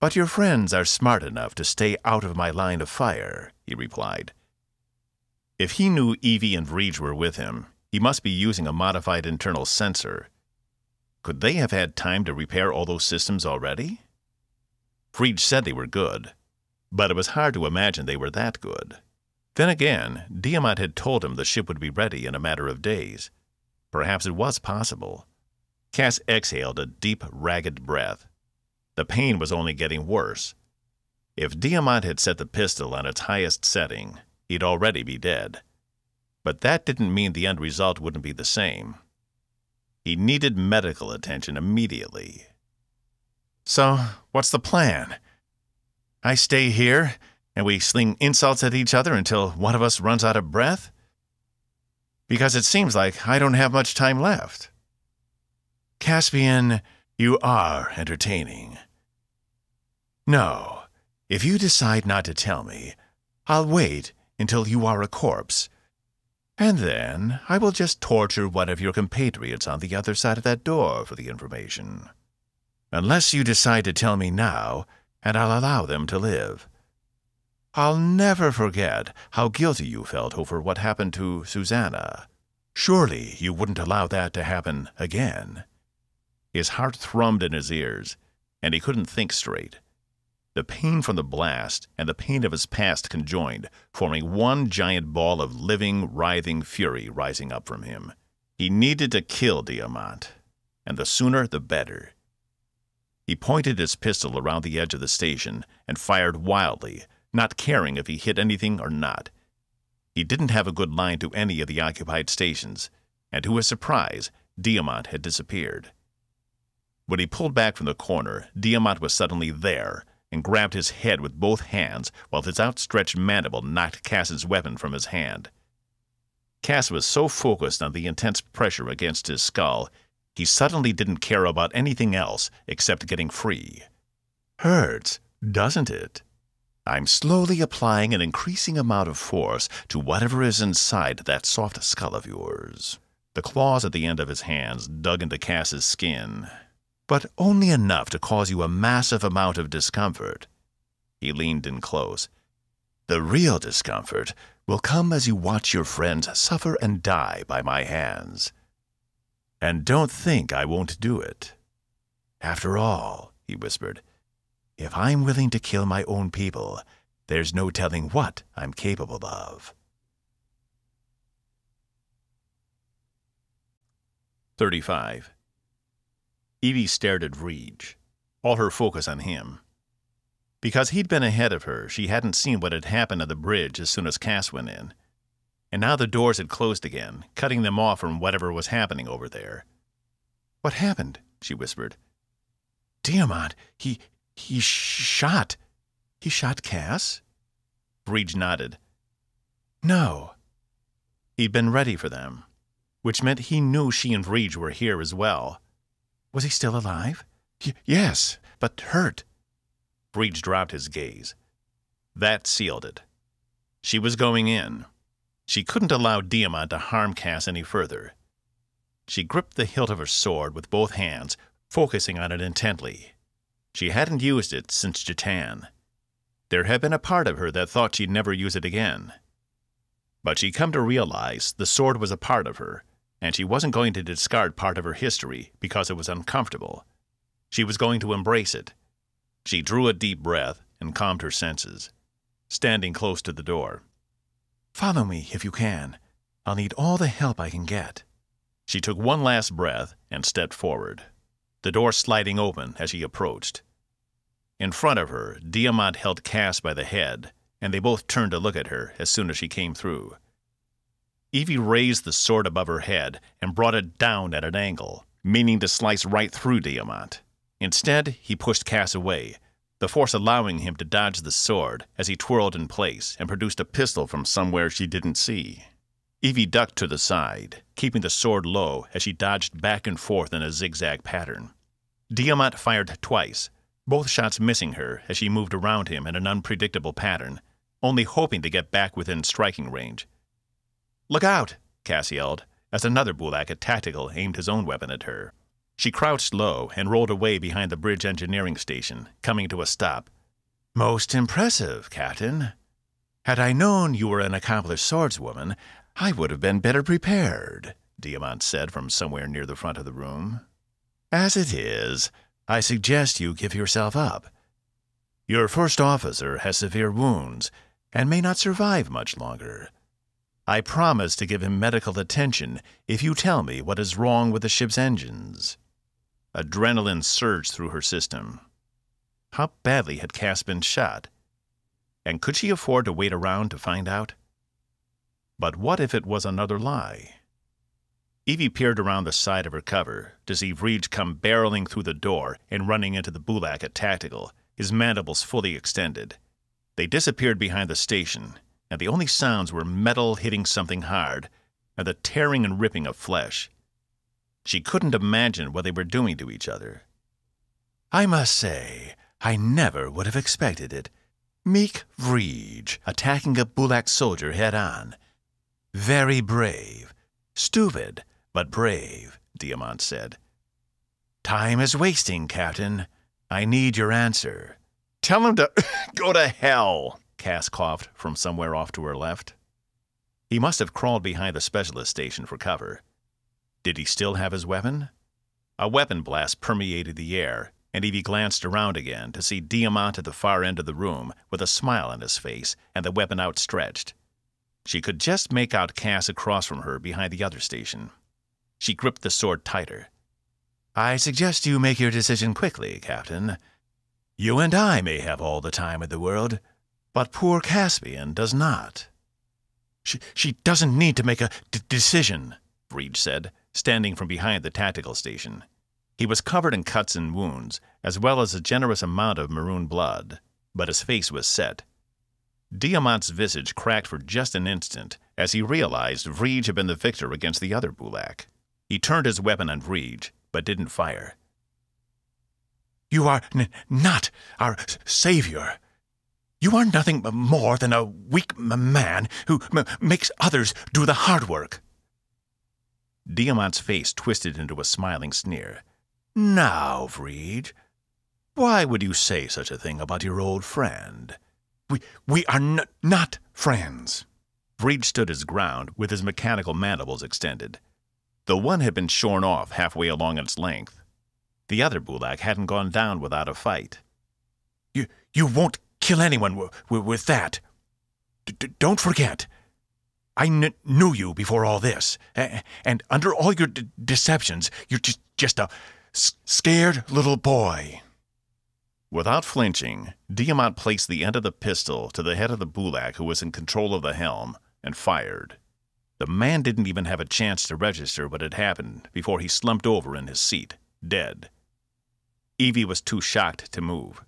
[SPEAKER 2] but your friends are smart enough to stay out of my line of fire, he replied.
[SPEAKER 1] If he knew Evie and Vreej were with him, he must be using a modified internal sensor. Could they have had time to repair all those systems already? Vreej said they were good, but it was hard to imagine they were that good. Then again, Diamant had told him the ship would be ready in a matter of days. Perhaps it was possible. Cass exhaled a deep, ragged breath. The pain was only getting worse. If Diamant had set the pistol on its highest setting, he'd already be dead. But that didn't mean the end result wouldn't be the same. He needed medical attention immediately.
[SPEAKER 2] So, what's the plan? I stay here, and we sling insults at each other until one of us runs out of breath? Because it seems like I don't have much time left. Caspian, you are entertaining. No, if you decide not to tell me, I'll wait until you are a corpse. And then I will just torture one of your compatriots on the other side of that door for the information unless you decide to tell me now, and I'll allow them to live. I'll never forget how guilty you felt over what happened to Susanna. Surely you wouldn't allow that to happen again.
[SPEAKER 1] His heart thrummed in his ears, and he couldn't think straight. The pain from the blast and the pain of his past conjoined, forming one giant ball of living, writhing fury rising up from him. He needed to kill Diamant, and the sooner the better. He pointed his pistol around the edge of the station and fired wildly, not caring if he hit anything or not. He didn't have a good line to any of the occupied stations, and to his surprise, Diamant had disappeared. When he pulled back from the corner, Diamant was suddenly there and grabbed his head with both hands while his outstretched mandible knocked Cass's weapon from his hand. Cass was so focused on the intense pressure against his skull he suddenly didn't care about anything else except getting free.
[SPEAKER 2] Hurts, doesn't it? I'm slowly applying an increasing amount of force to whatever is inside that soft skull of yours.
[SPEAKER 1] The claws at the end of his hands dug into Cass's skin.
[SPEAKER 2] But only enough to cause you a massive amount of discomfort.
[SPEAKER 1] He leaned in close.
[SPEAKER 2] The real discomfort will come as you watch your friends suffer and die by my hands. And don't think I won't do it. After all, he whispered, if I'm willing to kill my own people, there's no telling what I'm capable of.
[SPEAKER 1] 35. Evie stared at Vreej, all her focus on him. Because he'd been ahead of her, she hadn't seen what had happened at the bridge as soon as Cass went in and now the doors had closed again, cutting them off from whatever was happening over there.
[SPEAKER 2] What happened? she whispered. Diamant, he. He shot. He shot Cass?
[SPEAKER 1] Vreej nodded.
[SPEAKER 2] No.
[SPEAKER 1] He'd been ready for them, which meant he knew she and Vreej were here as well.
[SPEAKER 2] Was he still alive? Y yes, but hurt.
[SPEAKER 1] Vreej dropped his gaze. That sealed it. She was going in, she couldn't allow Diamant to harm Cass any further. She gripped the hilt of her sword with both hands, focusing on it intently. She hadn't used it since Jitan. There had been a part of her that thought she'd never use it again. But she'd come to realize the sword was a part of her, and she wasn't going to discard part of her history because it was uncomfortable. She was going to embrace it. She drew a deep breath and calmed her senses, standing close to the door.
[SPEAKER 2] Follow me if you can. I'll need all the help I can get.
[SPEAKER 1] She took one last breath and stepped forward, the door sliding open as she approached. In front of her, Diamant held Cass by the head, and they both turned to look at her as soon as she came through. Evie raised the sword above her head and brought it down at an angle, meaning to slice right through Diamant. Instead, he pushed Cass away, the force allowing him to dodge the sword as he twirled in place and produced a pistol from somewhere she didn't see. Evie ducked to the side, keeping the sword low as she dodged back and forth in a zigzag pattern. Diamant fired twice, both shots missing her as she moved around him in an unpredictable pattern, only hoping to get back within striking range. Look out! Cass yelled, as another Bulak at tactical aimed his own weapon at her. She crouched low and rolled away behind the bridge engineering station, coming to a stop.
[SPEAKER 2] Most impressive, Captain. Had I known you were an accomplished swordswoman, I would have been better prepared, Diamant said from somewhere near the front of the room. As it is, I suggest you give yourself up. Your first officer has severe wounds and may not survive much longer. I promise to give him medical attention if you tell me what is wrong with the ship's engines.
[SPEAKER 1] Adrenaline surged through her system. How badly had Cass been shot? And could she afford to wait around to find out? But what if it was another lie? Evie peered around the side of her cover to see Vreej come barreling through the door and running into the Bulak at tactical, his mandibles fully extended. They disappeared behind the station, and the only sounds were metal hitting something hard and the tearing and ripping of flesh. She couldn't imagine what they were doing to each other.
[SPEAKER 2] I must say, I never would have expected it. Meek Vreej attacking a Bulak soldier head on. Very brave. Stupid, but brave, Diamant said. Time is wasting, Captain. I need your answer.
[SPEAKER 1] Tell him to go to hell, Cass coughed from somewhere off to her left. He must have crawled behind the specialist station for cover. Did he still have his weapon? A weapon blast permeated the air, and Evie glanced around again to see Diamant at the far end of the room with a smile on his face and the weapon outstretched. She could just make out Cass across from her behind the other station. She gripped the sword tighter.
[SPEAKER 2] I suggest you make your decision quickly, Captain. You and I may have all the time in the world, but poor Caspian does not.
[SPEAKER 1] She, she doesn't need to make a decision, Vreej said, standing from behind the tactical station. He was covered in cuts and wounds, as well as a generous amount of maroon blood, but his face was set. Diamant's visage cracked for just an instant as he realized Vreej had been the victor against the other Bulak. He turned his weapon on Vreej, but didn't fire.
[SPEAKER 2] You are not our savior. You are nothing more than a weak man who makes others do the hard work.
[SPEAKER 1] Diamant's face twisted into a smiling sneer.
[SPEAKER 2] Now, Vreej, why would you say such a thing about your old friend? We, we are not friends.
[SPEAKER 1] Vreej stood his ground with his mechanical mandibles extended. The one had been shorn off halfway along its length. The other Bulak hadn't gone down without a fight.
[SPEAKER 2] You, you won't kill anyone with that. D- don't forget. I kn- knew you before all this, a- and under all your d- deceptions, you're just, just a scared little boy.
[SPEAKER 1] Without flinching, Diamant placed the end of the pistol to the head of the Bulak who was in control of the helm and fired. The man didn't even have a chance to register what had happened before he slumped over in his seat, dead. Evie was too shocked to move.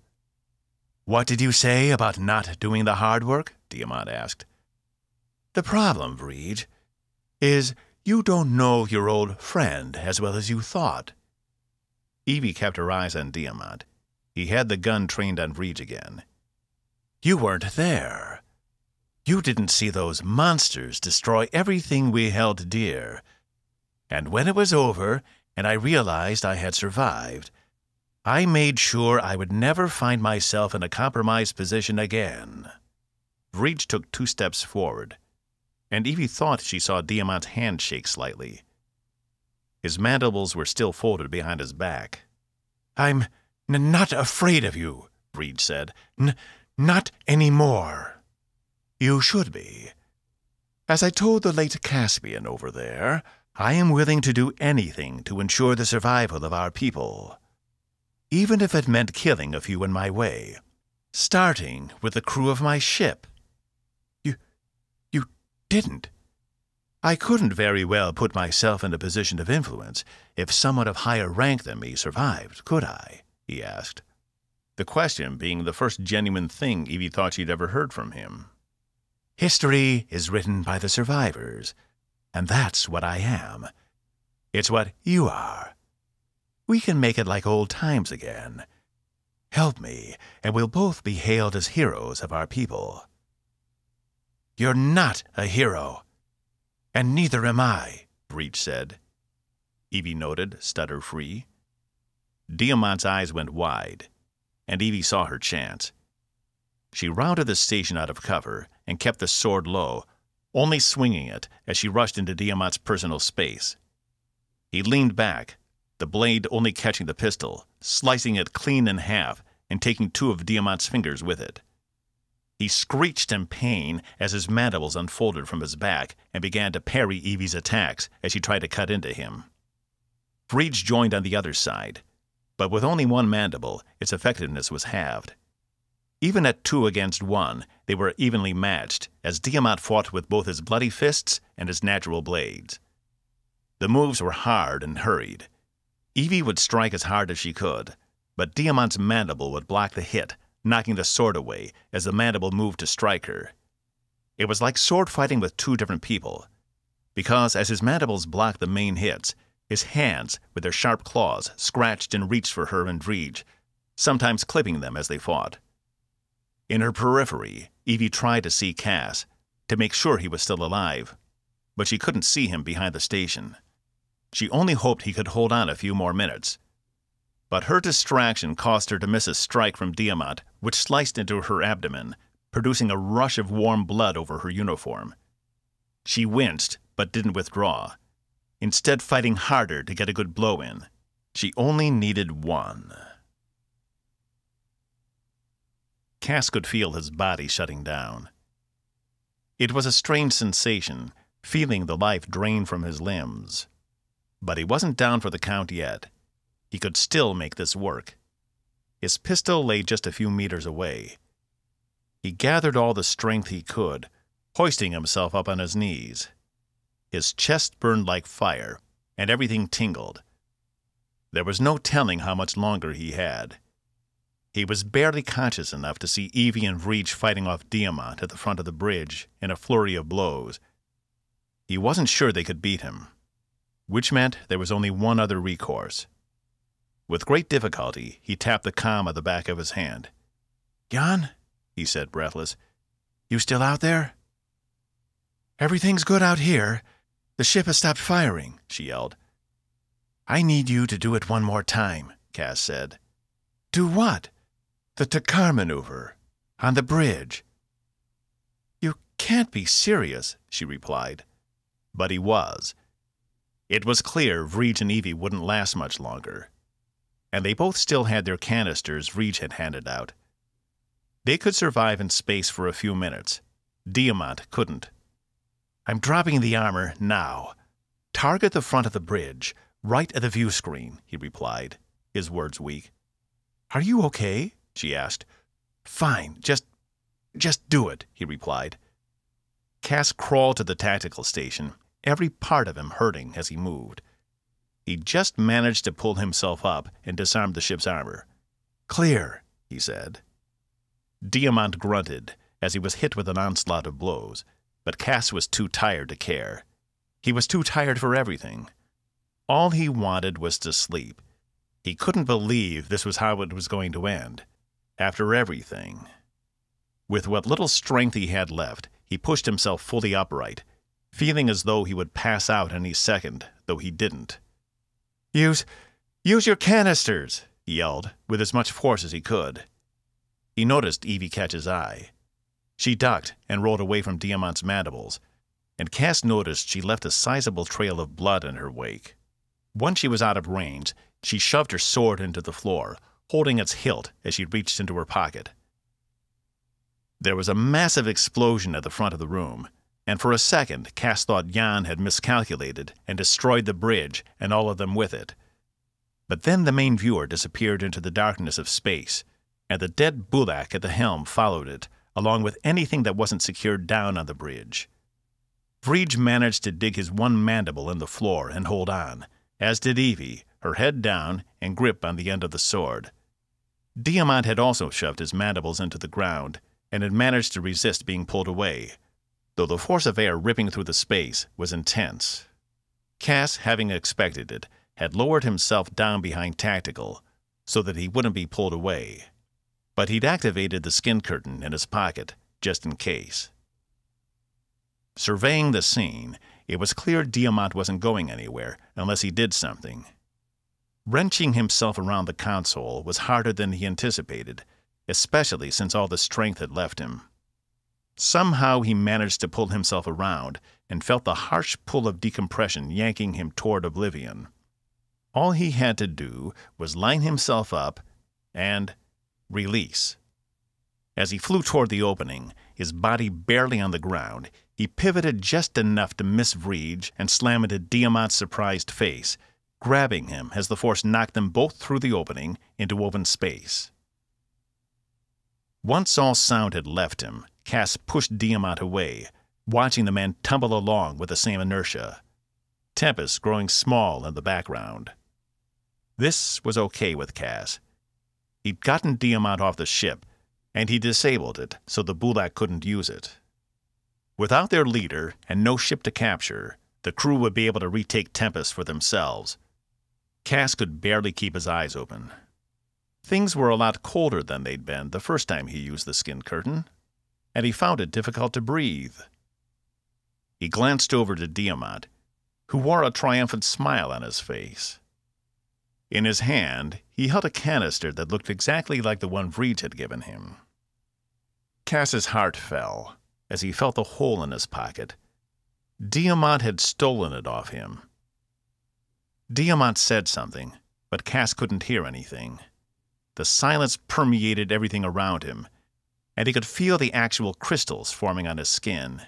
[SPEAKER 2] What did you say about not doing the hard work? Diamant asked. The problem, Vreej, is you don't know your old friend as well as you thought.
[SPEAKER 1] Evie kept her eyes on Diamant. He had the gun trained on Vreej again.
[SPEAKER 2] You weren't there. You didn't see those monsters destroy everything we held dear. And when it was over, and I realized I had survived, I made sure I would never find myself in a compromised position again.
[SPEAKER 1] Vreej took two steps forward, and Evie thought she saw Diamant's hand shake slightly. His mandibles were still folded behind his back.
[SPEAKER 2] I'm not afraid of you, Vreej said. N- not any more. You should be. As I told the late Caspian over there, I am willing to do anything to ensure the survival of our people, even if it meant killing a few in my way, starting with the crew of my ship. You, you didn't. I couldn't very well put myself in a position of influence if someone of higher rank than me survived, could I? he asked.
[SPEAKER 1] The question being the first genuine thing Evie thought she'd ever heard from him.
[SPEAKER 2] History is written by the survivors, and that's what I am. It's what you are. We can make it like old times again. Help me, and we'll both be hailed as heroes of our people. You're not a hero, and neither am I, Vreej said.
[SPEAKER 1] Evie noted, stutter free. Diamant's eyes went wide, and Evie saw her chance. She rounded the station out of cover and kept the sword low, only swinging it as she rushed into Diamant's personal space. He leaned back, the blade only catching the pistol, slicing it clean in half and taking two of Diamant's fingers with it. He screeched in pain as his mandibles unfolded from his back and began to parry Evie's attacks as she tried to cut into him. Vreej joined on the other side, but with only one mandible, its effectiveness was halved. Even at two against one, they were evenly matched, as Diamant fought with both his bloody fists and his natural blades. The moves were hard and hurried. Evie would strike as hard as she could, but Diamant's mandible would block the hit, knocking the sword away as the mandible moved to strike her. It was like sword fighting with two different people, because as his mandibles blocked the main hits, his hands, with their sharp claws, scratched and reached for her and Vreej, sometimes clipping them as they fought. In her periphery, Evie tried to see Cass, to make sure he was still alive, but she couldn't see him behind the station. She only hoped he could hold on a few more minutes. But her distraction caused her to miss a strike from Diamant, which sliced into her abdomen, producing a rush of warm blood over her uniform. She winced, but didn't withdraw, instead fighting harder to get a good blow in. She only needed one. Cass could feel his body shutting down. It was a strange sensation, feeling the life drain from his limbs. But he wasn't down for the count yet. He could still make this work. His pistol lay just a few meters away. He gathered all the strength he could, hoisting himself up on his knees. His chest burned like fire, and everything tingled. There was no telling how much longer he had. He was barely conscious enough to see Evie and Vreej fighting off Diamant at the front of the bridge in a flurry of blows. He wasn't sure they could beat him, which meant there was only one other recourse. With great difficulty, he tapped the com at the back of his hand. Jan, he said, breathless, you still out there? Everything's good out here. The ship has stopped firing, she yelled. I need you to do it one more time, Cass said. Do what? The Takar maneuver. On the bridge. You can't be serious, she replied. But he was. It was clear Vreej and Evie wouldn't last much longer. And they both still had their canisters Vreej had handed out. They could survive in space for a few minutes. Diamant couldn't. I'm dropping the armor now. Target the front of the bridge, right at the view screen, he replied, his words weak. Are you okay? She asked. Fine, just just do it, he replied. Cass crawled to the tactical station, every part of him hurting as he moved. He just managed to pull himself up and disarm the ship's armor. Clear, he said. Diamant grunted as he was hit with an onslaught of blows, but Cass was too tired to care. He was too tired for everything. All he wanted was to sleep. He couldn't believe this was how it was going to end after everything. With what little strength he had left, he pushed himself fully upright, feeling as though he would pass out any second, though he didn't. Use, use your canisters, he yelled, with as much force as he could. He noticed Evie catch his eye. She ducked and rolled away from Diamant's mandibles, and Cass noticed she left a sizable trail of blood in her wake. Once she was out of range, she shoved her sword into the floor, holding its hilt as she reached into her pocket. There was a massive explosion at the front of the room, and for a second Cass thought Jan had miscalculated and destroyed the bridge and all of them with it. But then the main viewer disappeared into the darkness of space, and the dead Bulak at the helm followed it, along with anything that wasn't secured down on the bridge. Vreej managed to dig his one mandible in the floor and hold on, as did Evie, her head down and grip on the end of the sword. Diamant had also shoved his mandibles into the ground and had managed to resist being pulled away, though the force of air ripping through the space was intense. Cass, having expected it, had lowered himself down behind Tactical so that he wouldn't be pulled away. but he'd activated the skin curtain in his pocket just in case. Surveying the scene, it was clear Diamant wasn't going anywhere unless he did something. Wrenching himself around the console was harder than he anticipated, especially since all the strength had left him. Somehow he managed to pull himself around and felt the harsh pull of decompression yanking him toward oblivion. All he had to do was line himself up and release. As he flew toward the opening, his body barely on the ground, he pivoted just enough to miss Vreej and slam into Diamant's surprised face, grabbing him as the force knocked them both through the opening into open space. Once all sound had left him, Cass pushed Diamant away, watching the man tumble along with the same inertia. Tempest growing small in the background. This was okay with Cass. He'd gotten Diamant off the ship, and he disabled it so the Bulak couldn't use it. Without their leader and no ship to capture, the crew would be able to retake Tempest for themselves. Cass could barely keep his eyes open. Things were a lot colder than they'd been the first time he used the skin curtain, and he found it difficult to breathe. He glanced over to Diamant, who wore a triumphant smile on his face. In his hand, he held a canister that looked exactly like the one Vreej had given him. Cass's heart fell as he felt the hole in his pocket. Diamant had stolen it off him. Diamant said something, but Cass couldn't hear anything. The silence permeated everything around him, and he could feel the actual crystals forming on his skin.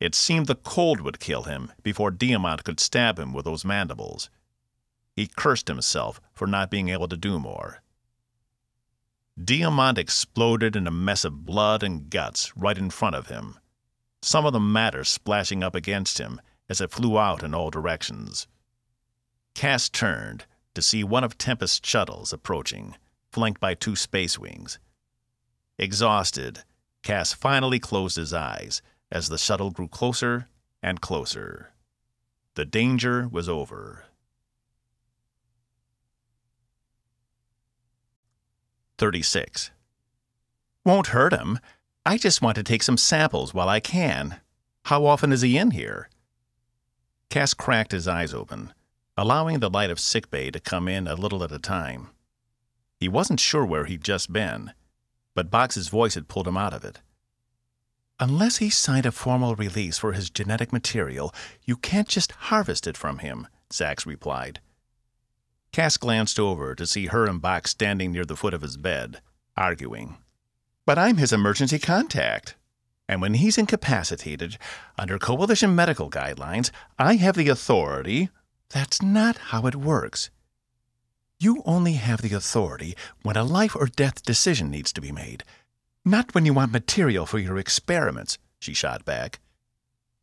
[SPEAKER 1] It seemed the cold would kill him before Diamant could stab him with those mandibles. He cursed himself for not being able to do more. Diamant exploded in a mess of blood and guts right in front of him, some of the matter splashing up against him as it flew out in all directions. Cass turned to see one of Tempest's shuttles approaching, flanked by two space wings. Exhausted, Cass finally closed his eyes as the shuttle grew closer and closer. The danger was over. 36. Won't hurt him. I just want to take some samples while I can. How often is he in here? Cass cracked his eyes open, allowing the light of sickbay to come in a little at a time. He wasn't sure where he'd just been, but Box's voice had pulled him out of it. Unless he signed a formal release for his genetic material, you can't just harvest it from him, Zax replied. Cass glanced over to see her and Box standing near the foot of his bed, arguing. But I'm his emergency contact. And when he's incapacitated, under Coalition medical guidelines, I have the authority. That's not how it works. You only have the authority when a life or death decision needs to be made, not when you want material for your experiments, she shot back.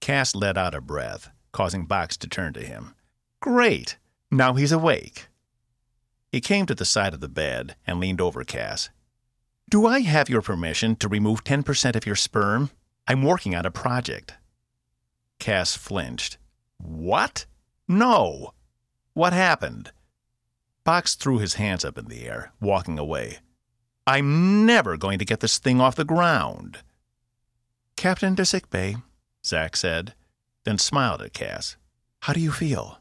[SPEAKER 1] Cass let out a breath, causing Box to turn to him. Great! Now he's awake. He came to the side of the bed and leaned over Cass. Do I have your permission to remove 10% of your sperm? I'm working on a project. Cass flinched. What? No! What happened? Box threw his hands up in the air, walking away. I'm never going to get this thing off the ground. Captain to sick Zax said, then smiled at Cass. How do you feel?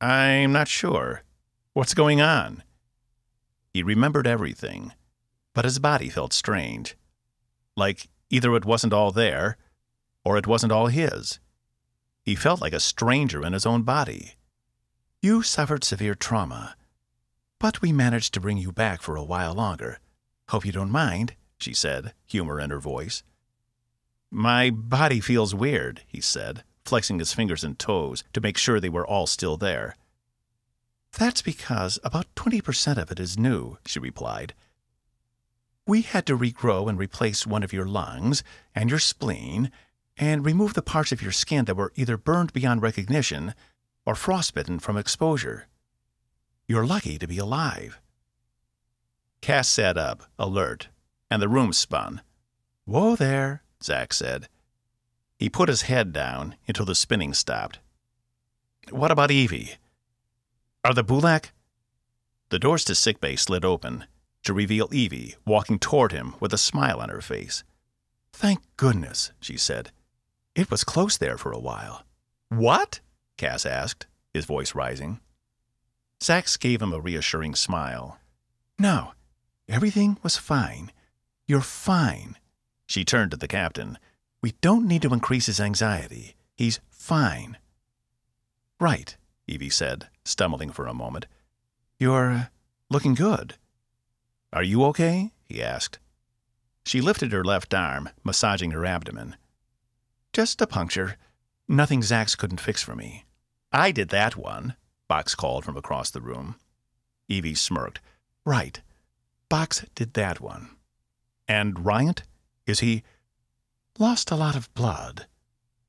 [SPEAKER 1] I'm not sure. What's going on? He remembered everything, but his body felt strange. Like either it wasn't all there, or it wasn't all his. He felt like a stranger in his own body. You suffered severe trauma, but we managed to bring you back for a while longer. Hope you don't mind, she said, humor in her voice. My body feels weird, he said, flexing his fingers and toes to make sure they were all still there. That's because about 20% of it is new, she replied. We had to regrow and replace one of your lungs and your spleen and remove the parts of your skin that were either burned beyond recognition or frostbitten from exposure. You're lucky to be alive. Cass sat up, alert, and the room spun. Whoa there, Zax said. He put his head down until the spinning stopped. What about Evie? Are the Bulak? The doors to sickbay slid open, to reveal Evie walking toward him with a smile on her face.
[SPEAKER 2] Thank goodness, she said. It was close there for a while.
[SPEAKER 1] What? Cass asked, his voice rising.
[SPEAKER 2] Zax gave him a reassuring smile. No, everything was fine. You're fine. She turned to the captain. We don't need to increase his anxiety. He's fine.
[SPEAKER 1] Right, Evie said, stumbling for a moment.
[SPEAKER 2] You're uh, looking good.
[SPEAKER 1] Are you okay? he asked.
[SPEAKER 2] She lifted her left arm, massaging her abdomen. Just a puncture. Nothing Zax couldn't fix for me.
[SPEAKER 1] I did that one, Box called from across the room.
[SPEAKER 2] Evie smirked. Right. Box did that one.
[SPEAKER 1] And Ryant?
[SPEAKER 2] Is he lost a lot of blood?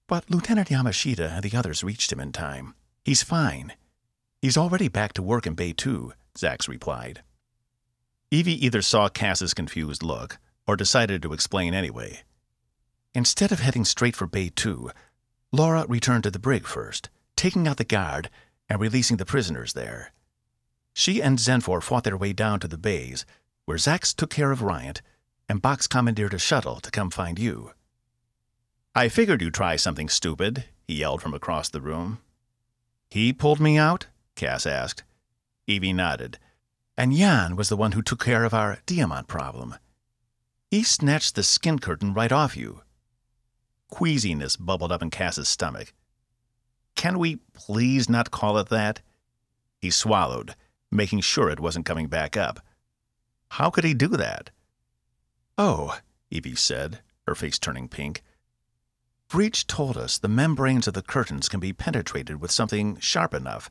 [SPEAKER 2] But Lieutenant Yamashita and the others reached him in time. He's fine. He's already back to work in Bay 2, Zax replied.
[SPEAKER 1] Evie either saw Cass's confused look or decided to explain anyway.
[SPEAKER 2] Instead of heading straight for Bay 2, Laura returned to the brig first, taking out the guard and releasing the prisoners there. She and Zenfor fought their way down to the bays, where Zax took care of Ryant, and Box commandeered a shuttle to come find you.
[SPEAKER 1] I figured you'd try something stupid, he yelled from across the room.
[SPEAKER 2] He pulled me out? Cass asked. Evie nodded. And Jan was the one who took care of our Diamant problem. He snatched the skin curtain right off you.
[SPEAKER 1] Queasiness bubbled up in Cass's stomach. Can we please not call it that? He swallowed, making sure it wasn't coming back up. How could he do that?
[SPEAKER 2] Oh, Evie said, her face turning pink. Breach told us the membranes of the curtains can be penetrated with something sharp enough.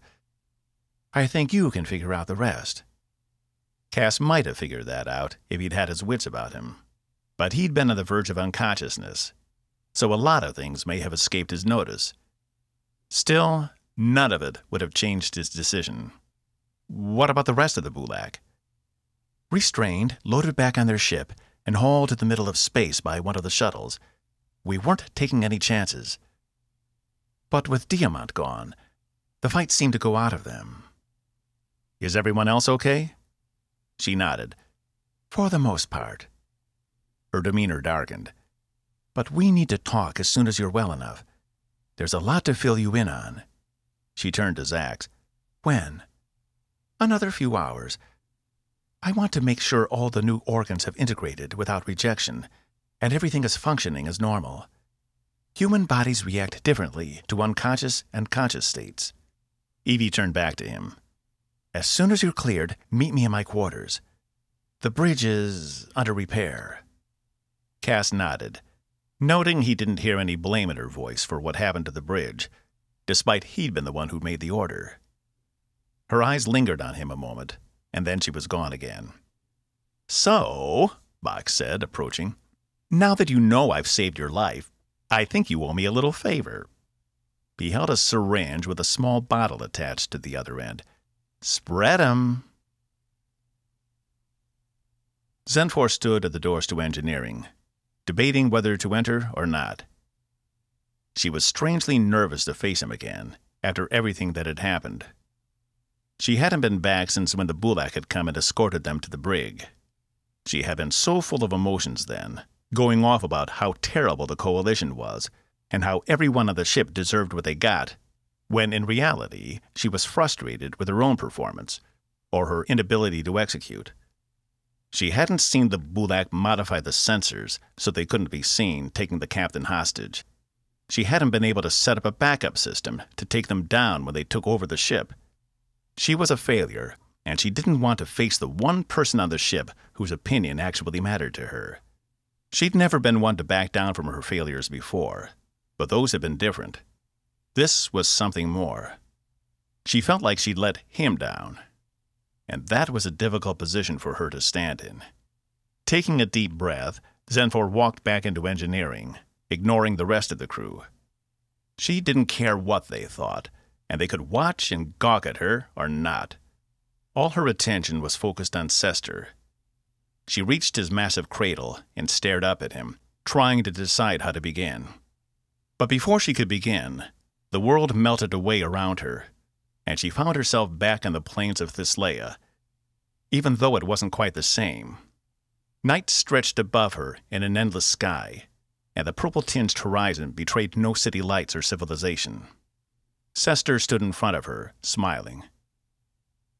[SPEAKER 2] I think you can figure out the rest.
[SPEAKER 1] Cass might have figured that out if he'd had his wits about him. But he'd been on the verge of unconsciousness, so a lot of things may have escaped his notice. Still, none of it would have changed his decision. What about the rest of the Bulak?
[SPEAKER 2] Restrained, loaded back on their ship, and hauled to the middle of space by one of the shuttles. We weren't taking any chances. But with Diamant gone, the fight seemed to go out of them.
[SPEAKER 1] Is everyone else okay?
[SPEAKER 2] She nodded. For the most part.
[SPEAKER 1] Her demeanor darkened.
[SPEAKER 2] But we need to talk as soon as you're well enough. There's a lot to fill you in on.
[SPEAKER 1] She turned to Zax.
[SPEAKER 2] When? Another few hours. I want to make sure all the new organs have integrated without rejection, and everything is functioning as normal. Human bodies react differently to unconscious and conscious states.
[SPEAKER 1] Evie turned back to him.
[SPEAKER 2] As soon as you're cleared, meet me in my quarters. The bridge is under repair.
[SPEAKER 1] Cass nodded noting he didn't hear any blame in her voice for what happened to the bridge, despite he'd been the one who made the order. Her eyes lingered on him a moment, and then she was gone again. So, Box said, approaching, now that you know I've saved your life, I think you owe me a little favor. He held a syringe with a small bottle attached to the other end. Spread 'em. Zenfor stood at the doors to engineering, debating whether to enter or not. She was strangely nervous to face him again, after everything that had happened. She hadn't been back since when the Bulak had come and escorted them to the brig. She had been so full of emotions then, going off about how terrible the coalition was, and how everyone on the ship deserved what they got, when in reality she was frustrated with her own performance, or her inability to execute. She hadn't seen the Bulak modify the sensors so they couldn't be seen taking the captain hostage. She hadn't been able to set up a backup system to take them down when they took over the ship. She was a failure, and she didn't want to face the one person on the ship whose opinion actually mattered to her. She'd never been one to back down from her failures before, but those had been different. This was something more. She felt like she'd let him down, and that was a difficult position for her to stand in. Taking a deep breath, Zenfor walked back into engineering, ignoring the rest of the crew. She didn't care what they thought, and they could watch and gawk at her or not. All her attention was focused on Sester. She reached his massive cradle and stared up at him, trying to decide how to begin. But before she could begin, the world melted away around her and she found herself back on the plains of Thisleia. even though it wasn't quite the same. Night stretched above her in an endless sky, and the purple tinged horizon betrayed no city lights or civilization. Sester stood in front of her, smiling.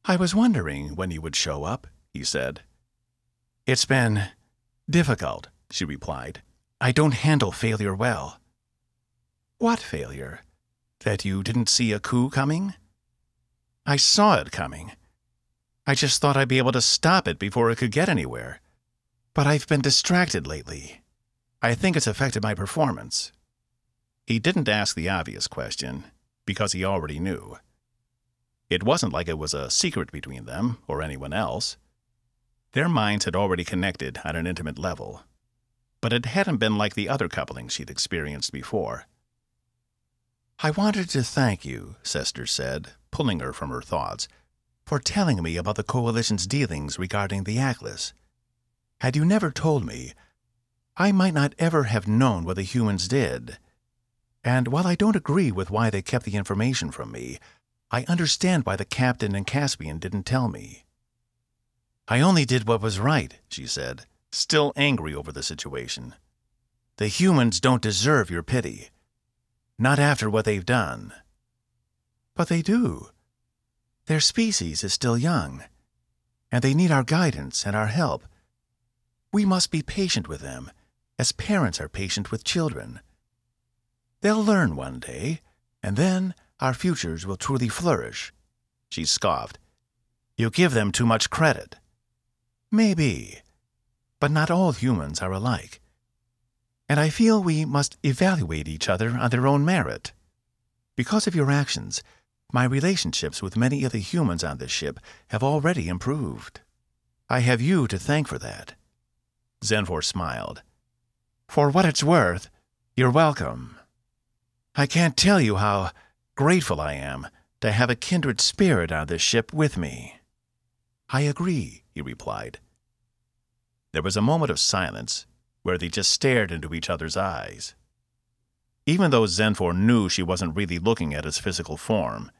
[SPEAKER 2] I was wondering when you would show up, he said. It's been difficult, she replied. I don't handle failure well. What failure? That you didn't see a coup coming? I saw it coming. I just thought I'd be able to stop it before it could get anywhere. But I've been distracted lately. I think it's affected my performance.
[SPEAKER 1] He didn't ask the obvious question, because he already knew. It wasn't like it was a secret between them or anyone else. Their minds had already connected on an intimate level, but it hadn't been like the other couplings she'd experienced before.
[SPEAKER 2] I wanted to thank you, Sester said, pulling her from her thoughts, for telling me about the Coalition's dealings regarding the Atlas. Had you never told me, I might not ever have known what the humans did. And while I don't agree with why they kept the information from me, I understand why the captain and Caspian didn't tell me. I only did what was right, she said, still angry over the situation. The humans don't deserve your pity. Not after what they've done. But they do. Their species is still young, and they need our guidance and our help. We must be patient with them, as parents are patient with children. They'll learn one day, and then our futures will truly flourish. She scoffed. You give them too much credit. Maybe, but not all humans are alike and I feel we must evaluate each other on their own merit. Because of your actions, my relationships with many of the humans on this ship have already improved. I have you to thank for that. Zenfor smiled. For what it's worth, you're welcome. I can't tell you how grateful I am to have a kindred spirit on this ship with me. I agree, he replied.
[SPEAKER 1] There was a moment of silence where they just stared into each other's eyes. Even though Zenfor knew she wasn't really looking at his physical form,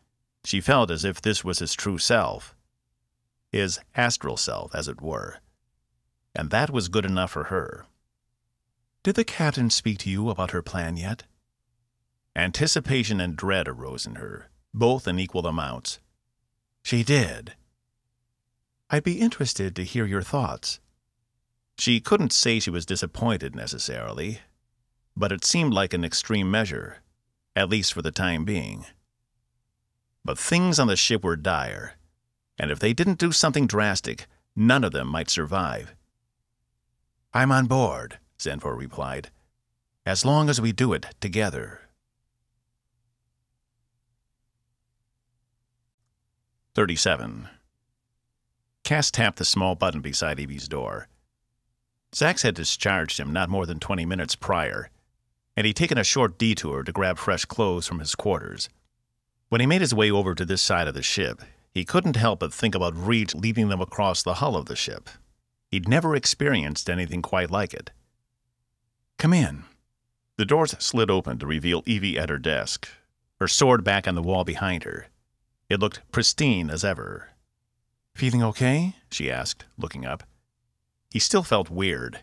[SPEAKER 1] she felt as if this was his true self. His astral self, as it were. And that was good enough for her.
[SPEAKER 2] Did the captain speak to you about her plan yet?
[SPEAKER 1] Anticipation and dread arose in her, both in equal amounts.
[SPEAKER 2] She did. I'd be interested to hear your thoughts.
[SPEAKER 1] She couldn't say she was disappointed necessarily, but it seemed like an extreme measure, at least for the time being. But things on the ship were dire, and if they didn't do something drastic, none of them might survive.
[SPEAKER 2] I'm on board, Zenfor replied, as long as we do it together.
[SPEAKER 1] 37. Cass tapped the small button beside Evie's door Zax had discharged him not more than 20 minutes prior, and he'd taken a short detour to grab fresh clothes from his quarters. When he made his way over to this side of the ship, he couldn't help but think about Reach leading them across the hull of the ship. He'd never experienced anything quite like it.
[SPEAKER 2] Come in.
[SPEAKER 1] The doors slid open to reveal Evie at her desk, her sword back on the wall behind her. It looked pristine as ever.
[SPEAKER 2] Feeling okay?
[SPEAKER 1] she asked, looking up. He still felt weird.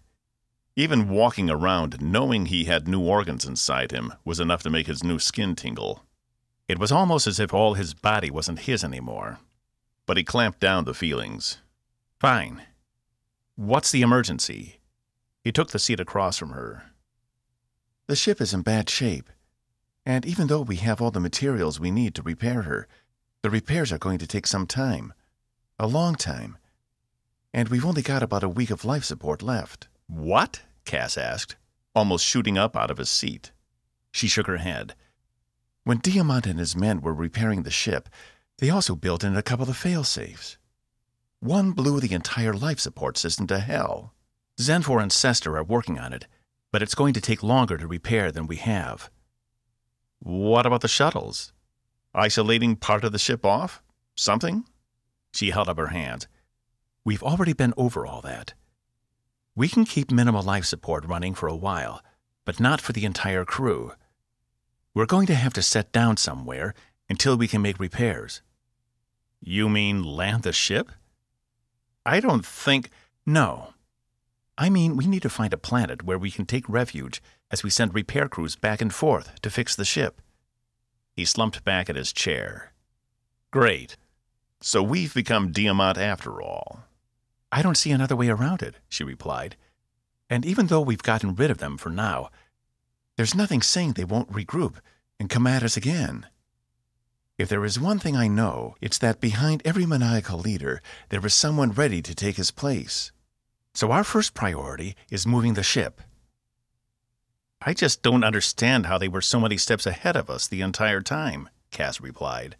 [SPEAKER 1] Even walking around knowing he had new organs inside him was enough to make his new skin tingle. It was almost as if all his body wasn't his anymore. But he clamped down the feelings. Fine. What's the emergency? He took the seat across from her.
[SPEAKER 2] The ship is in bad shape. And even though we have all the materials we need to repair her, the repairs are going to take some time. A long time and we've only got about a week of life support left.
[SPEAKER 1] What? Cass asked, almost shooting up out of his seat. She shook her head.
[SPEAKER 2] When Diamant and his men were repairing the ship, they also built in a couple of fail-safes. One blew the entire life support system to hell. Zenfor and Sester are working on it, but it's going to take longer to repair than we have.
[SPEAKER 1] What about the shuttles? Isolating part of the ship off? Something? She held up her hands.
[SPEAKER 2] We've already been over all that. We can keep minimal life support running for a while, but not for the entire crew. We're going to have to set down somewhere until we can make repairs.
[SPEAKER 1] You mean land the ship? I don't think.
[SPEAKER 2] No. I mean, we need to find a planet where we can take refuge as we send repair crews back and forth to fix the ship.
[SPEAKER 1] He slumped back in his chair. Great. So we've become Diamant after all.
[SPEAKER 2] I don't see another way around it, she replied. And even though we've gotten rid of them for now, there's nothing saying they won't regroup and come at us again. If there is one thing I know, it's that behind every maniacal leader, there is someone ready to take his place. So our first priority is moving the ship.
[SPEAKER 1] I just don't understand how they were so many steps ahead of us the entire time, Cass replied.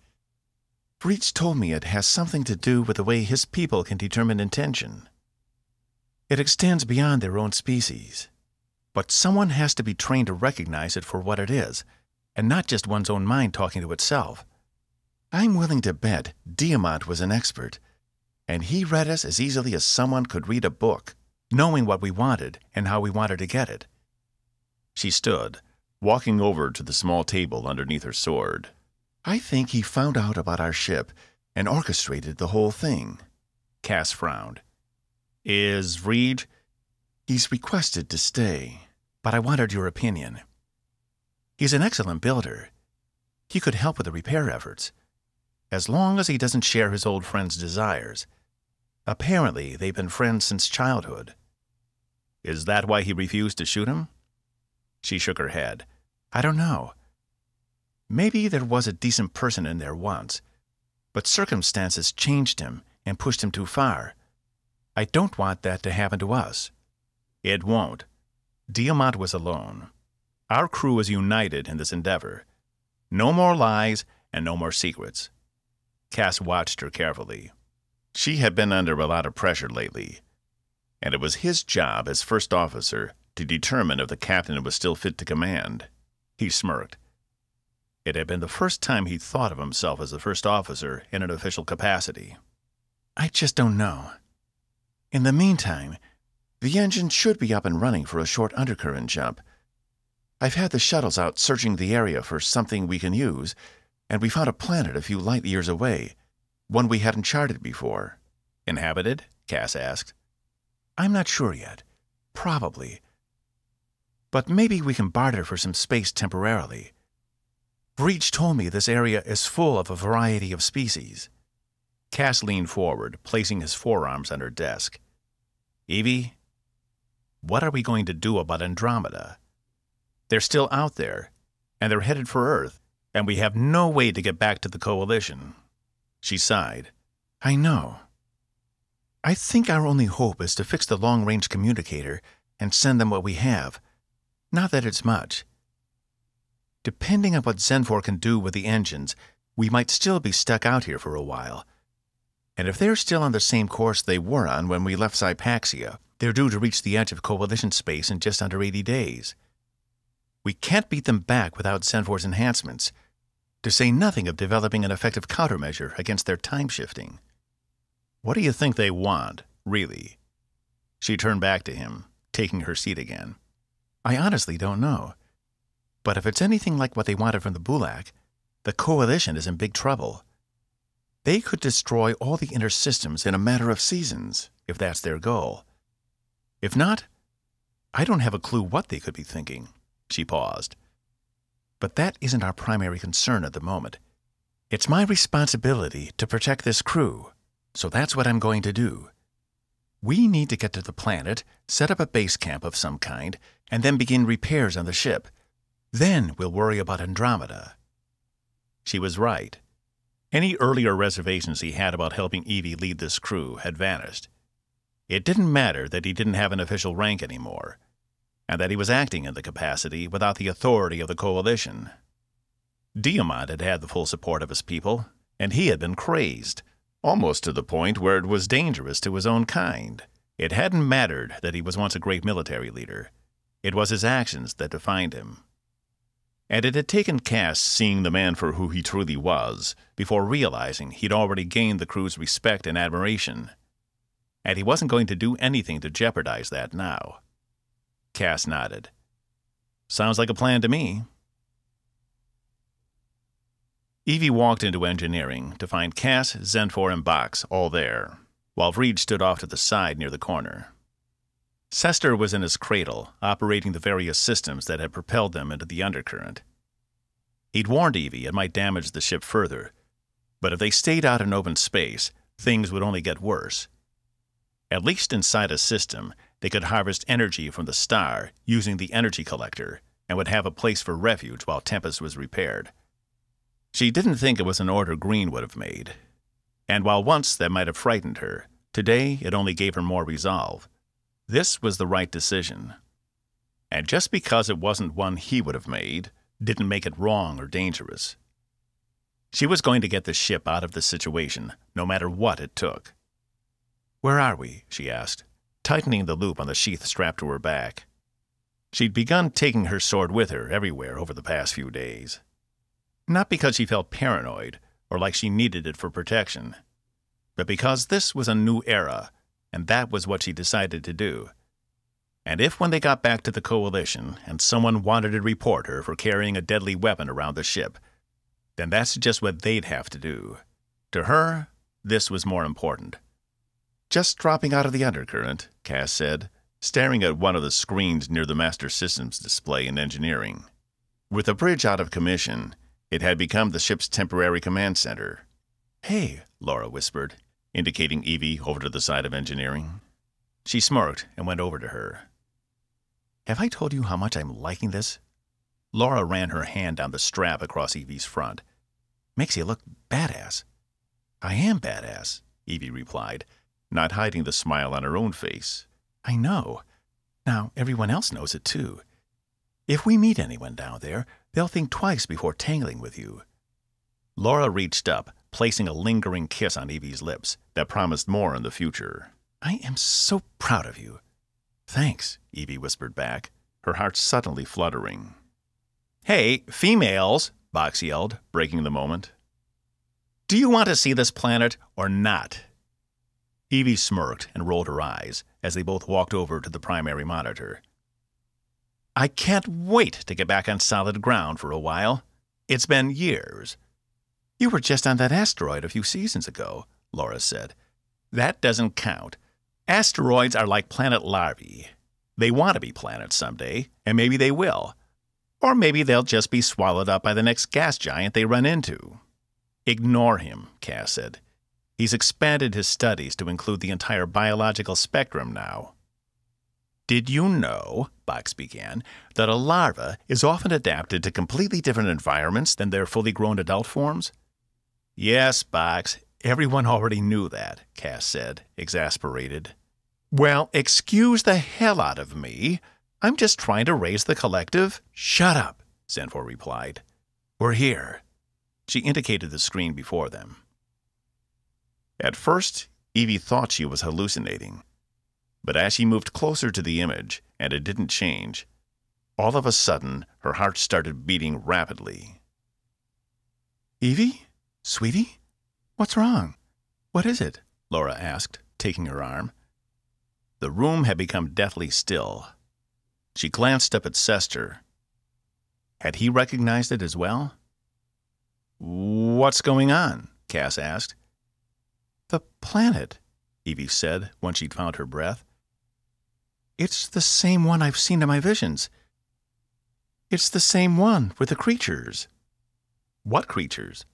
[SPEAKER 2] Breach told me it has something to do with the way his people can determine intention. It extends beyond their own species. But someone has to be trained to recognize it for what it is, and not just one's own mind talking to itself. I'm willing to bet Diamant was an expert, and he read us as easily as someone could read a book, knowing what we wanted and how we wanted to get it.
[SPEAKER 1] She stood, walking over to the small table underneath her sword.
[SPEAKER 2] I think he found out about our ship and orchestrated the whole thing.
[SPEAKER 1] Cass frowned. Is Reed?
[SPEAKER 2] He's requested to stay, but I wanted your opinion. He's an excellent builder. He could help with the repair efforts, as long as he doesn't share his old friend's desires. Apparently, they've been friends since childhood.
[SPEAKER 1] Is that why he refused to shoot him?
[SPEAKER 2] She shook her head. I don't know. Maybe there was a decent person in there once, but circumstances changed him and pushed him too far. I don't want that to happen to us.
[SPEAKER 1] It won't. Diamant was alone. Our crew was united in this endeavor. No more lies and no more secrets. Cass watched her carefully. She had been under a lot of pressure lately, and it was his job as first officer to determine if the captain was still fit to command. He smirked. It had been the first time he'd thought of himself as the first officer in an official capacity.
[SPEAKER 2] I just don't know. In the meantime, the engine should be up and running for a short undercurrent jump. I've had the shuttles out searching the area for something we can use, and we found a planet a few light years away, one we hadn't charted before.
[SPEAKER 1] Inhabited? Cass asked.
[SPEAKER 2] I'm not sure yet. Probably. But maybe we can barter for some space temporarily. Breach told me this area is full of a variety of species.
[SPEAKER 1] Cass leaned forward, placing his forearms on her desk. Evie, what are we going to do about Andromeda? They're still out there, and they're headed for Earth, and we have no way to get back to the Coalition. She sighed.
[SPEAKER 2] I know. I think our only hope is to fix the long range communicator and send them what we have. Not that it's much. Depending on what Zenfor can do with the engines, we might still be stuck out here for a while. And if they're still on the same course they were on when we left Zypaxia, they're due to reach the edge of Coalition space in just under 80 days. We can't beat them back without Zenfor's enhancements, to say nothing of developing an effective countermeasure against their time shifting.
[SPEAKER 1] What do you think they want, really? She turned back to him, taking her seat again.
[SPEAKER 2] I honestly don't know. But if it's anything like what they wanted from the Bulak, the Coalition is in big trouble. They could destroy all the inner systems in a matter of seasons, if that's their goal. If not, I don't have a clue what they could be thinking. She paused. But that isn't our primary concern at the moment. It's my responsibility to protect this crew, so that's what I'm going to do. We need to get to the planet, set up a base camp of some kind, and then begin repairs on the ship. Then we'll worry about Andromeda.
[SPEAKER 1] She was right. Any earlier reservations he had about helping Evie lead this crew had vanished. It didn't matter that he didn't have an official rank anymore, and that he was acting in the capacity without the authority of the Coalition. Diamant had had the full support of his people, and he had been crazed, almost to the point where it was dangerous to his own kind. It hadn't mattered that he was once a great military leader. It was his actions that defined him and it had taken Cass seeing the man for who he truly was before realizing he'd already gained the crew's respect and admiration. And he wasn't going to do anything to jeopardize that now. Cass nodded. Sounds like a plan to me. Evie walked into engineering to find Cass, Zenfor, and Box all there. while Reed stood off to the side near the corner. Sester was in his cradle, operating the various systems that had propelled them into the undercurrent. He'd warned Evie it might damage the ship further, but if they stayed out in open space, things would only get worse. At least inside a system, they could harvest energy from the star using the energy collector and would have a place for refuge while Tempest was repaired. She didn't think it was an order Green would have made. And while once that might have frightened her, today it only gave her more resolve. This was the right decision. And just because it wasn't one he would have made, didn't make it wrong or dangerous. She was going to get the ship out of the situation, no matter what it took. Where are we? she asked, tightening the loop on the sheath strapped to her back. She'd begun taking her sword with her everywhere over the past few days. Not because she felt paranoid or like she needed it for protection, but because this was a new era, and that was what she decided to do. And if when they got back to the Coalition and someone wanted to report her for carrying a deadly weapon around the ship, then that's just what they'd have to do. To her, this was more important. Just dropping out of the undercurrent, Cass said, staring at one of the screens near the Master Systems display in engineering. With the bridge out of commission, it had become the ship's temporary command center. Hey, Laura whispered, indicating Evie over to the side of engineering. She smirked and went over to her. Have I told you how much I'm liking this? Laura ran her hand down the strap across Evie's front. Makes you look badass. I am badass, Evie replied, not hiding the smile on her own face. I know. Now, everyone else knows it too. If we meet anyone down there, they'll think twice before tangling with you. Laura reached up, placing a lingering kiss on Evie's lips that promised more in the future. I am so proud of you. Thanks, Evie whispered back, her heart suddenly fluttering. Hey, females, Box yelled, breaking the moment. Do you want to see this planet or not? Evie smirked and rolled her eyes as they both walked over to the primary monitor. I can't wait to get back on solid ground for a while. It's been years. You were just on that asteroid a few seasons ago, Laura said. That doesn't count. Asteroids are like planet larvae. They want to be planets someday, and maybe they will. Or maybe they'll just be swallowed up by the next gas giant they run into. Ignore him, Cass said. He's expanded his studies to include the entire biological spectrum now. Did you know, Box began, that a larva is often adapted to completely different environments than their fully grown adult forms? Yes, Box, everyone already knew that, Cass said, exasperated. Well, excuse the hell out of me. I'm just trying to raise the collective. Shut up, Zenfor replied. We're here. She indicated the screen before them. At first, Evie thought she was hallucinating. But as she moved closer to the image, and it didn't change, all of a sudden her heart started beating rapidly. Evie? Sweetie? What's wrong? What is it? Laura asked, taking her arm. The room had become deathly still. She glanced up at Sester. Had he recognized it as well? What's going on? Cass asked. Planet, Evie said when she'd found her breath. It's the same one I've seen in my visions. It's the same one with the creatures. What creatures?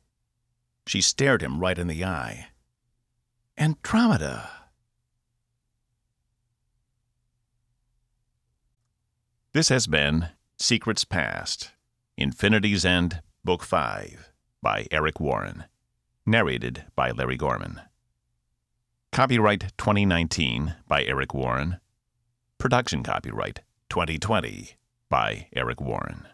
[SPEAKER 1] She stared him right in the eye. Andromeda. This has been Secrets Past, Infinity's End, Book 5, by Eric Warren. Narrated by Larry Gorman. Copyright 2019 by Eric Warren. Production copyright 2020 by Eric Warren.